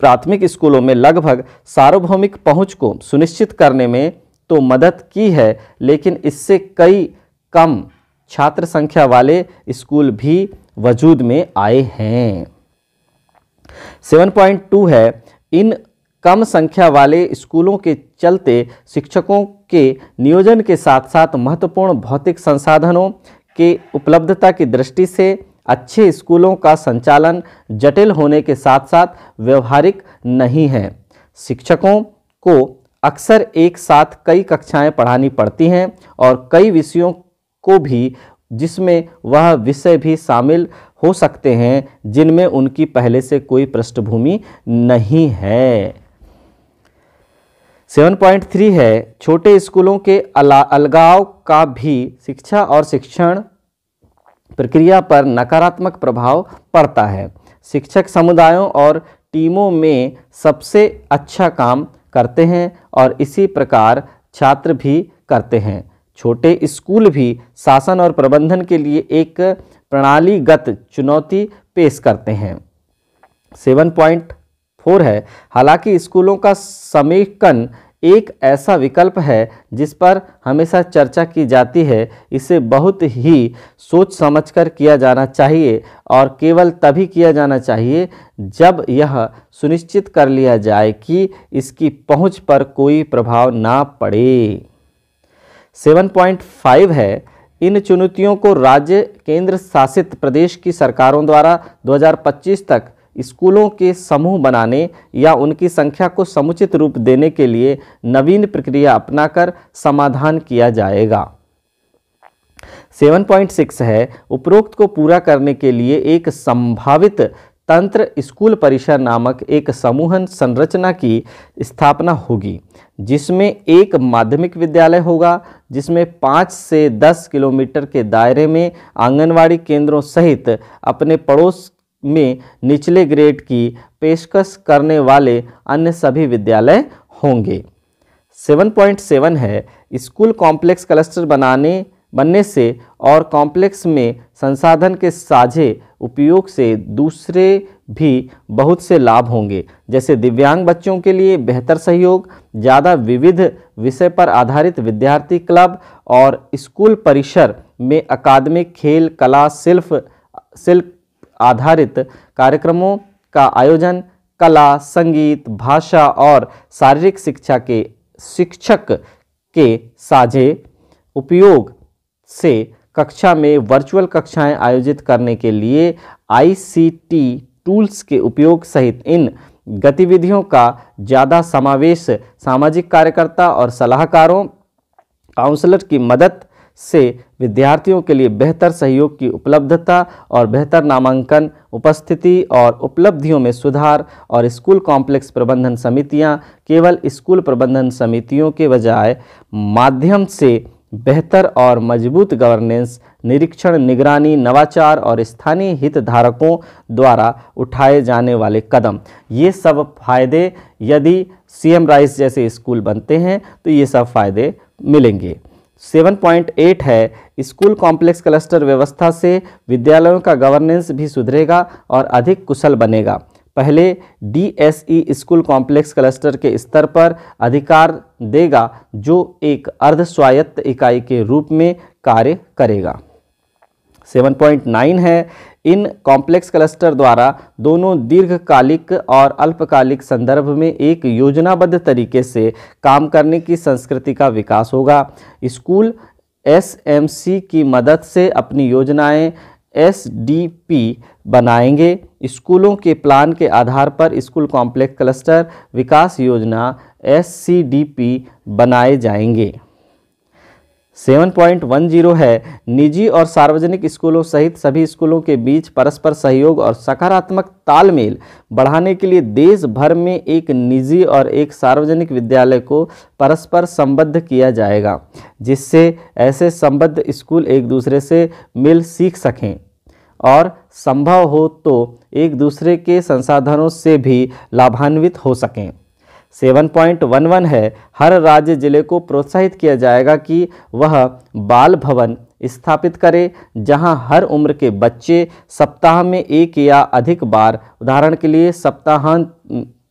प्राथमिक स्कूलों में लगभग सार्वभौमिक पहुँच को सुनिश्चित करने में तो मदद की है, लेकिन इससे कई कम छात्र संख्या वाले स्कूल भी वजूद में आए हैं। 7.2 है, इन कम संख्या वाले स्कूलों के चलते शिक्षकों के नियोजन के साथ साथ महत्वपूर्ण भौतिक संसाधनों के उपलब्धता की दृष्टि से अच्छे स्कूलों का संचालन जटिल होने के साथ साथ व्यवहारिक नहीं है। शिक्षकों को अक्सर एक साथ कई कक्षाएँ पढ़ानी पड़ती हैं और कई विषयों को भी जिसमें वह विषय भी शामिल हो सकते हैं, जिनमें उनकी पहले से कोई पृष्ठभूमि नहीं है। 7.3 है, छोटे स्कूलों के अलगाव का भी शिक्षा और शिक्षण प्रक्रिया पर नकारात्मक प्रभाव पड़ता है। शिक्षक समुदायों और टीमों में सबसे अच्छा काम करते हैं और इसी प्रकार छात्र भी करते हैं। छोटे स्कूल भी शासन और प्रबंधन के लिए एक प्रणालीगत चुनौती पेश करते हैं। सेवन पॉइंट फोर है। हालाँकि स्कूलों का समेकन एक ऐसा विकल्प है जिस पर हमेशा चर्चा की जाती है। इसे बहुत ही सोच समझकर किया जाना चाहिए और केवल तभी किया जाना चाहिए जब यह सुनिश्चित कर लिया जाए कि इसकी पहुँच पर कोई प्रभाव ना पड़े। 7.5 है। इन चुनौतियों को राज्य, केंद्र शासित प्रदेश की सरकारों द्वारा 2025 तक स्कूलों के समूह बनाने या उनकी संख्या को समुचित रूप देने के लिए नवीन प्रक्रिया अपनाकर समाधान किया जाएगा। 7.6 है, उपरोक्त को पूरा करने के लिए एक संभावित तंत्र स्कूल परिसर नामक एक समूहन संरचना की स्थापना होगी, जिसमें एक माध्यमिक विद्यालय होगा, जिसमें पाँच से दस किलोमीटर के दायरे में आंगनवाड़ी केंद्रों सहित अपने पड़ोस में निचले ग्रेड की पेशकश करने वाले अन्य सभी विद्यालय होंगे। 7.7 है। स्कूल कॉम्प्लेक्स क्लस्टर बनाने, बनने से और कॉम्प्लेक्स में संसाधन के साझे उपयोग से दूसरे भी बहुत से लाभ होंगे। जैसे दिव्यांग बच्चों के लिए बेहतर सहयोग, ज़्यादा विविध विषय पर आधारित विद्यार्थी क्लब और स्कूल परिसर में अकादमिक खेल, कला, शिल्प शिल्प आधारित कार्यक्रमों का आयोजन, कला, संगीत, भाषा और शारीरिक शिक्षा के शिक्षक के साझे उपयोग से कक्षा में वर्चुअल कक्षाएँ आयोजित करने के लिए आईसीटी टूल्स के उपयोग सहित इन गतिविधियों का ज़्यादा समावेश सामाजिक कार्यकर्ता और सलाहकारों, काउंसलर की मदद से विद्यार्थियों के लिए बेहतर सहयोग की उपलब्धता और बेहतर नामांकन, उपस्थिति और उपलब्धियों में सुधार और स्कूल कॉम्प्लेक्स प्रबंधन समितियाँ केवल स्कूल प्रबंधन समितियों के बजाय माध्यम से बेहतर और मज़बूत गवर्नेंस, निरीक्षण निगरानी, नवाचार और स्थानीय हितधारकों द्वारा उठाए जाने वाले कदम। ये सब फ़ायदे यदि सीएम राइस जैसे स्कूल बनते हैं तो ये सब फ़ायदे मिलेंगे। 7.8 है। स्कूल कॉम्प्लेक्स क्लस्टर व्यवस्था से विद्यालयों का गवर्नेंस भी सुधरेगा और अधिक कुशल बनेगा। पहले डीएसई स्कूल कॉम्प्लेक्स क्लस्टर के स्तर पर अधिकार देगा, जो एक अर्ध स्वायत्त इकाई के रूप में कार्य करेगा। 7.9 है। इन कॉम्प्लेक्स क्लस्टर द्वारा दोनों दीर्घकालिक और अल्पकालिक संदर्भ में एक योजनाबद्ध तरीके से काम करने की संस्कृति का विकास होगा। स्कूल एसएमसी की मदद से अपनी योजनाएँ एसडीपी बनाएँगे। स्कूलों के प्लान के आधार पर स्कूल कॉम्प्लेक्स क्लस्टर विकास योजना एससीडीपी बनाए जाएँगे। सेवन पॉइंट वन ज़ीरो है। निजी और सार्वजनिक स्कूलों सहित सभी स्कूलों के बीच परस्पर सहयोग और सकारात्मक तालमेल बढ़ाने के लिए देश भर में एक निजी और एक सार्वजनिक विद्यालय को परस्पर संबद्ध किया जाएगा, जिससे ऐसे संबद्ध स्कूल एक दूसरे से मिल सीख सकें। और संभव हो तो एक दूसरे के संसाधनों से भी लाभान्वित हो सकें। 7.11 है। हर राज्य ज़िले को प्रोत्साहित किया जाएगा कि वह बाल भवन स्थापित करे, जहाँ हर उम्र के बच्चे सप्ताह में एक या अधिक बार उदाहरण के लिए सप्ताहांत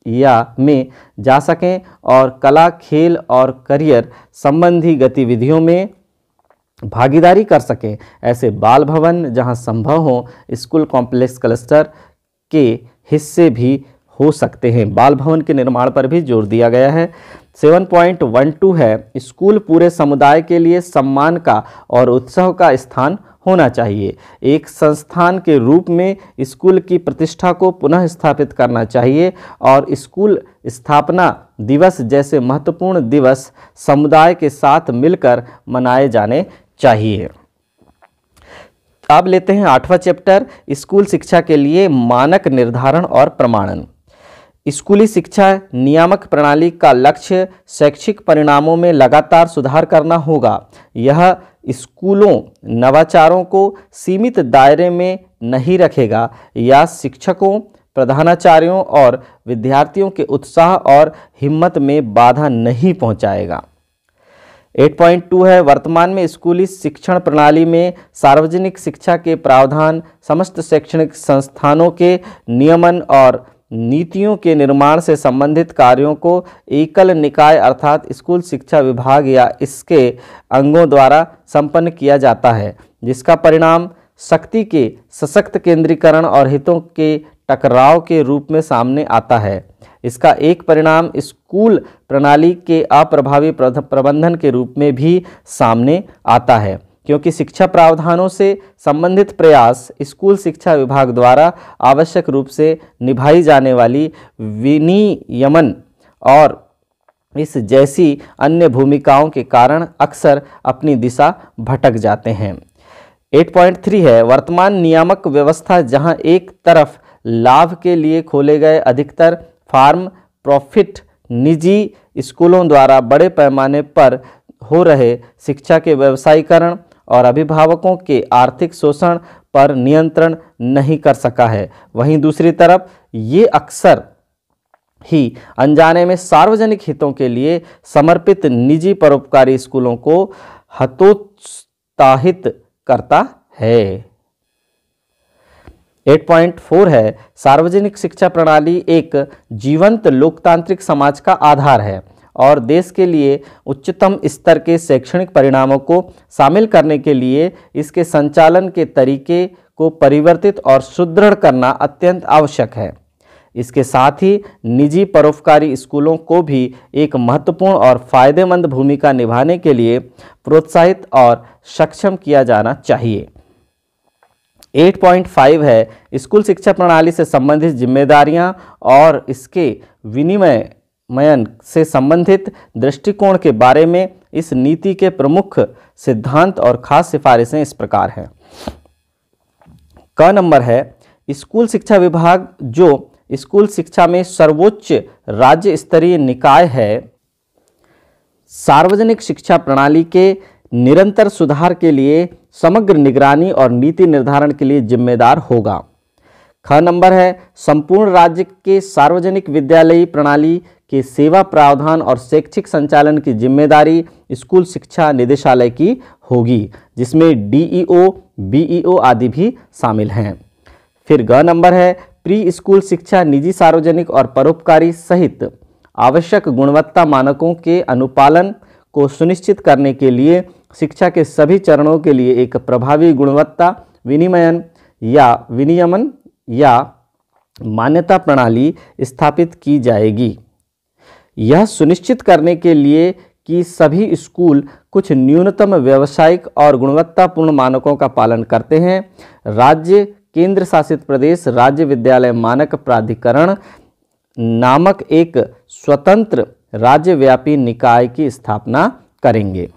या में जा सकें और कला, खेल और करियर संबंधी गतिविधियों में भागीदारी कर सकें। ऐसे बाल भवन जहाँ संभव हो, स्कूल कॉम्प्लेक्स क्लस्टर के हिस्से भी हो सकते हैं। बाल भवन के निर्माण पर भी ज़ोर दिया गया है। 7.12 है। स्कूल पूरे समुदाय के लिए सम्मान का और उत्सव का स्थान होना चाहिए। एक संस्थान के रूप में स्कूल की प्रतिष्ठा को पुनः स्थापित करना चाहिए और स्कूल स्थापना दिवस जैसे महत्वपूर्ण दिवस समुदाय के साथ मिलकर मनाए जाने चाहिए। अब लेते हैं आठवां चैप्टर, स्कूल शिक्षा के लिए मानक निर्धारण और प्रमाणन। स्कूली शिक्षा नियामक प्रणाली का लक्ष्य शैक्षिक परिणामों में लगातार सुधार करना होगा। यह स्कूलों, नवाचारों को सीमित दायरे में नहीं रखेगा। या शिक्षकों, प्रधानाचार्यों और विद्यार्थियों के उत्साह और हिम्मत में बाधा नहीं पहुंचाएगा। 8.2 है, वर्तमान में स्कूली शिक्षण प्रणाली में सार्वजनिक शिक्षा के प्रावधान, समस्त शैक्षणिक संस्थानों के नियमन और नीतियों के निर्माण से संबंधित कार्यों को एकल निकाय अर्थात स्कूल शिक्षा विभाग या इसके अंगों द्वारा संपन्न किया जाता है, जिसका परिणाम शक्ति के सशक्त केंद्रीकरण और हितों के टकराव के रूप में सामने आता है। इसका एक परिणाम स्कूल प्रणाली के अप्रभावी प्रबंधन के रूप में भी सामने आता है। क्योंकि शिक्षा प्रावधानों से संबंधित प्रयास स्कूल शिक्षा विभाग द्वारा आवश्यक रूप से निभाई जाने वाली विनियमन और इस जैसी अन्य भूमिकाओं के कारण अक्सर अपनी दिशा भटक जाते हैं। 8.3 है, वर्तमान नियामक व्यवस्था जहाँ एक तरफ़ लाभ के लिए खोले गए अधिकतर फार्म प्रॉफिट निजी स्कूलों द्वारा बड़े पैमाने पर हो रहे शिक्षा के व्यवसायीकरण और अभिभावकों के आर्थिक शोषण पर नियंत्रण नहीं कर सका है। वहीं दूसरी तरफ़, ये अक्सर ही अनजाने में सार्वजनिक हितों के लिए समर्पित निजी परोपकारी स्कूलों को हतोत्साहित करता है। 8.4 है, सार्वजनिक शिक्षा प्रणाली एक जीवंत लोकतांत्रिक समाज का आधार है। और देश के लिए उच्चतम स्तर के शैक्षणिक परिणामों को शामिल करने के लिए इसके संचालन के तरीके को परिवर्तित और सुदृढ़ करना अत्यंत आवश्यक है। इसके साथ ही निजी परोपकारी स्कूलों को भी एक महत्वपूर्ण और फ़ायदेमंद भूमिका निभाने के लिए प्रोत्साहित और सक्षम किया जाना चाहिए। 8.5 है, स्कूल शिक्षा प्रणाली से संबंधित जिम्मेदारियाँ और इसके विनिमय मयन से संबंधित दृष्टिकोण के बारे में इस नीति के प्रमुख सिद्धांत और खास सिफारिशें इस प्रकार हैं। क नंबर है, स्कूल शिक्षा विभाग, जो स्कूल शिक्षा में सर्वोच्च राज्य स्तरीय निकाय है, सार्वजनिक शिक्षा प्रणाली के निरंतर सुधार के लिए समग्र निगरानी और नीति निर्धारण के लिए जिम्मेदार होगा। ख नंबर है, संपूर्ण राज्य के सार्वजनिक विद्यालयी प्रणाली के सेवा प्रावधान और शैक्षिक संचालन की ज़िम्मेदारी स्कूल शिक्षा निदेशालय की होगी, जिसमें डीईओ, बीईओ आदि भी शामिल हैं। फिर ग नंबर है प्री स्कूल शिक्षा निजी सार्वजनिक और परोपकारी सहित आवश्यक गुणवत्ता मानकों के अनुपालन को सुनिश्चित करने के लिए शिक्षा के सभी चरणों के लिए एक प्रभावी गुणवत्ता विनिमयन या विनियमन या मान्यता प्रणाली स्थापित की जाएगी। यह सुनिश्चित करने के लिए कि सभी स्कूल कुछ न्यूनतम व्यावसायिक और गुणवत्तापूर्ण मानकों का पालन करते हैं। राज्य केंद्र शासित प्रदेश, राज्य विद्यालय मानक प्राधिकरण नामक एक स्वतंत्र राज्यव्यापी निकाय की स्थापना करेंगे।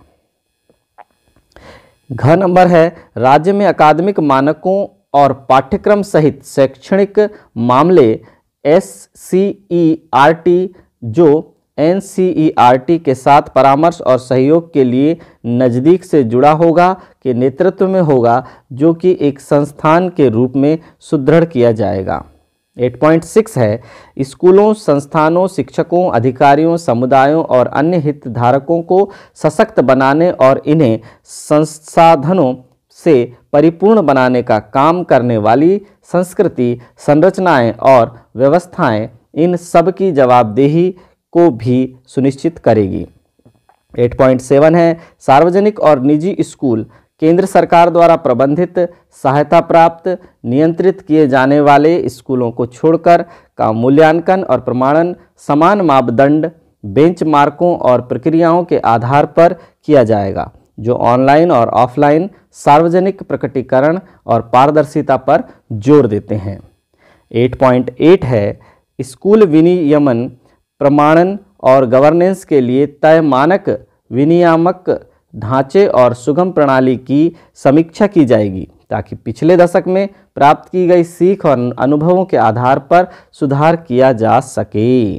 घ नंबर है, राज्य में अकादमिक मानकों और पाठ्यक्रम सहित शैक्षणिक मामले, S C E R T जो एनसीईआरटी के साथ परामर्श और सहयोग के लिए नज़दीक से जुड़ा होगा, के नेतृत्व में होगा, जो कि एक संस्थान के रूप में सुदृढ़ किया जाएगा। 8.6 है, स्कूलों, संस्थानों, शिक्षकों, अधिकारियों, समुदायों और अन्य हितधारकों को सशक्त बनाने और इन्हें संसाधनों से परिपूर्ण बनाने का काम करने वाली संस्कृति, संरचनाएँ और व्यवस्थाएँ इन सब की जवाबदेही को भी सुनिश्चित करेगी। 8.7 है, सार्वजनिक और निजी स्कूल केंद्र सरकार द्वारा प्रबंधित, सहायता प्राप्त, नियंत्रित किए जाने वाले स्कूलों को छोड़कर का मूल्यांकन और प्रमाणन समान मापदंड, बेंचमार्कों और प्रक्रियाओं के आधार पर किया जाएगा, जो ऑनलाइन और ऑफलाइन सार्वजनिक प्रकटीकरण और पारदर्शिता पर ज़ोर देते हैं। 8.8 है स्कूल विनियमन प्रमाणन और गवर्नेंस के लिए तय मानक विनियामक ढांचे और सुगम प्रणाली की समीक्षा की जाएगी, ताकि पिछले दशक में प्राप्त की गई सीख और अनुभवों के आधार पर सुधार किया जा सके।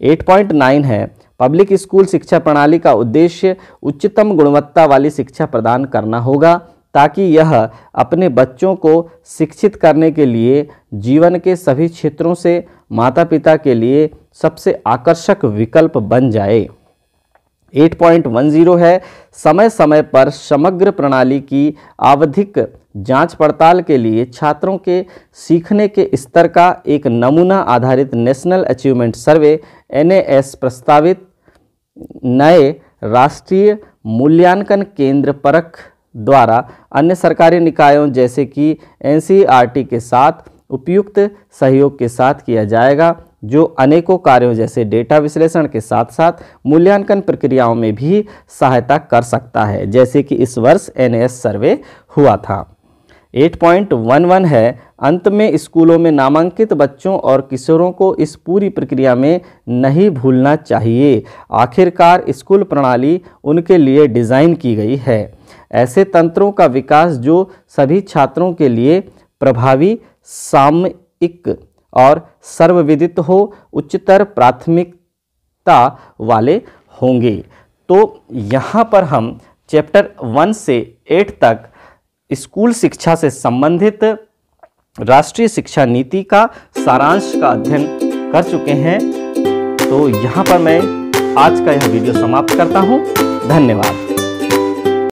8.9 है, पब्लिक स्कूल शिक्षा प्रणाली का उद्देश्य उच्चतम गुणवत्ता वाली शिक्षा प्रदान करना होगा। ताकि यह अपने बच्चों को शिक्षित करने के लिए, जीवन के सभी क्षेत्रों से माता पिता के लिए सबसे आकर्षक विकल्प बन जाए। 8.10 है समय समय पर समग्र प्रणाली की आवधिक जाँच पड़ताल के लिए छात्रों के सीखने के स्तर का एक नमूना आधारित नेशनल अचीवमेंट सर्वे एनएएस प्रस्तावित नए राष्ट्रीय मूल्यांकन केंद्र परख द्वारा अन्य सरकारी निकायों जैसे कि एन के साथ उपयुक्त सहयोग के साथ किया जाएगा, जो अनेकों कार्यों जैसे डेटा विश्लेषण के साथ साथ मूल्यांकन प्रक्रियाओं में भी सहायता कर सकता है, जैसे कि इस वर्ष एन सर्वे हुआ था। 8.11 है, अंत में स्कूलों में नामांकित बच्चों और किशोरों को इस पूरी प्रक्रिया में नहीं भूलना चाहिए। आखिरकार स्कूल प्रणाली उनके लिए डिज़ाइन की गई है। ऐसे तंत्रों का विकास जो सभी छात्रों के लिए प्रभावी, सामयिक और सर्वविदित हो, उच्चतर प्राथमिकता वाले होंगे। तो यहाँ पर हम चैप्टर वन से एट तक स्कूल शिक्षा से संबंधित राष्ट्रीय शिक्षा नीति का सारांश का अध्ययन कर चुके हैं। तो यहाँ पर मैं आज का यह वीडियो समाप्त करता हूँ। धन्यवाद।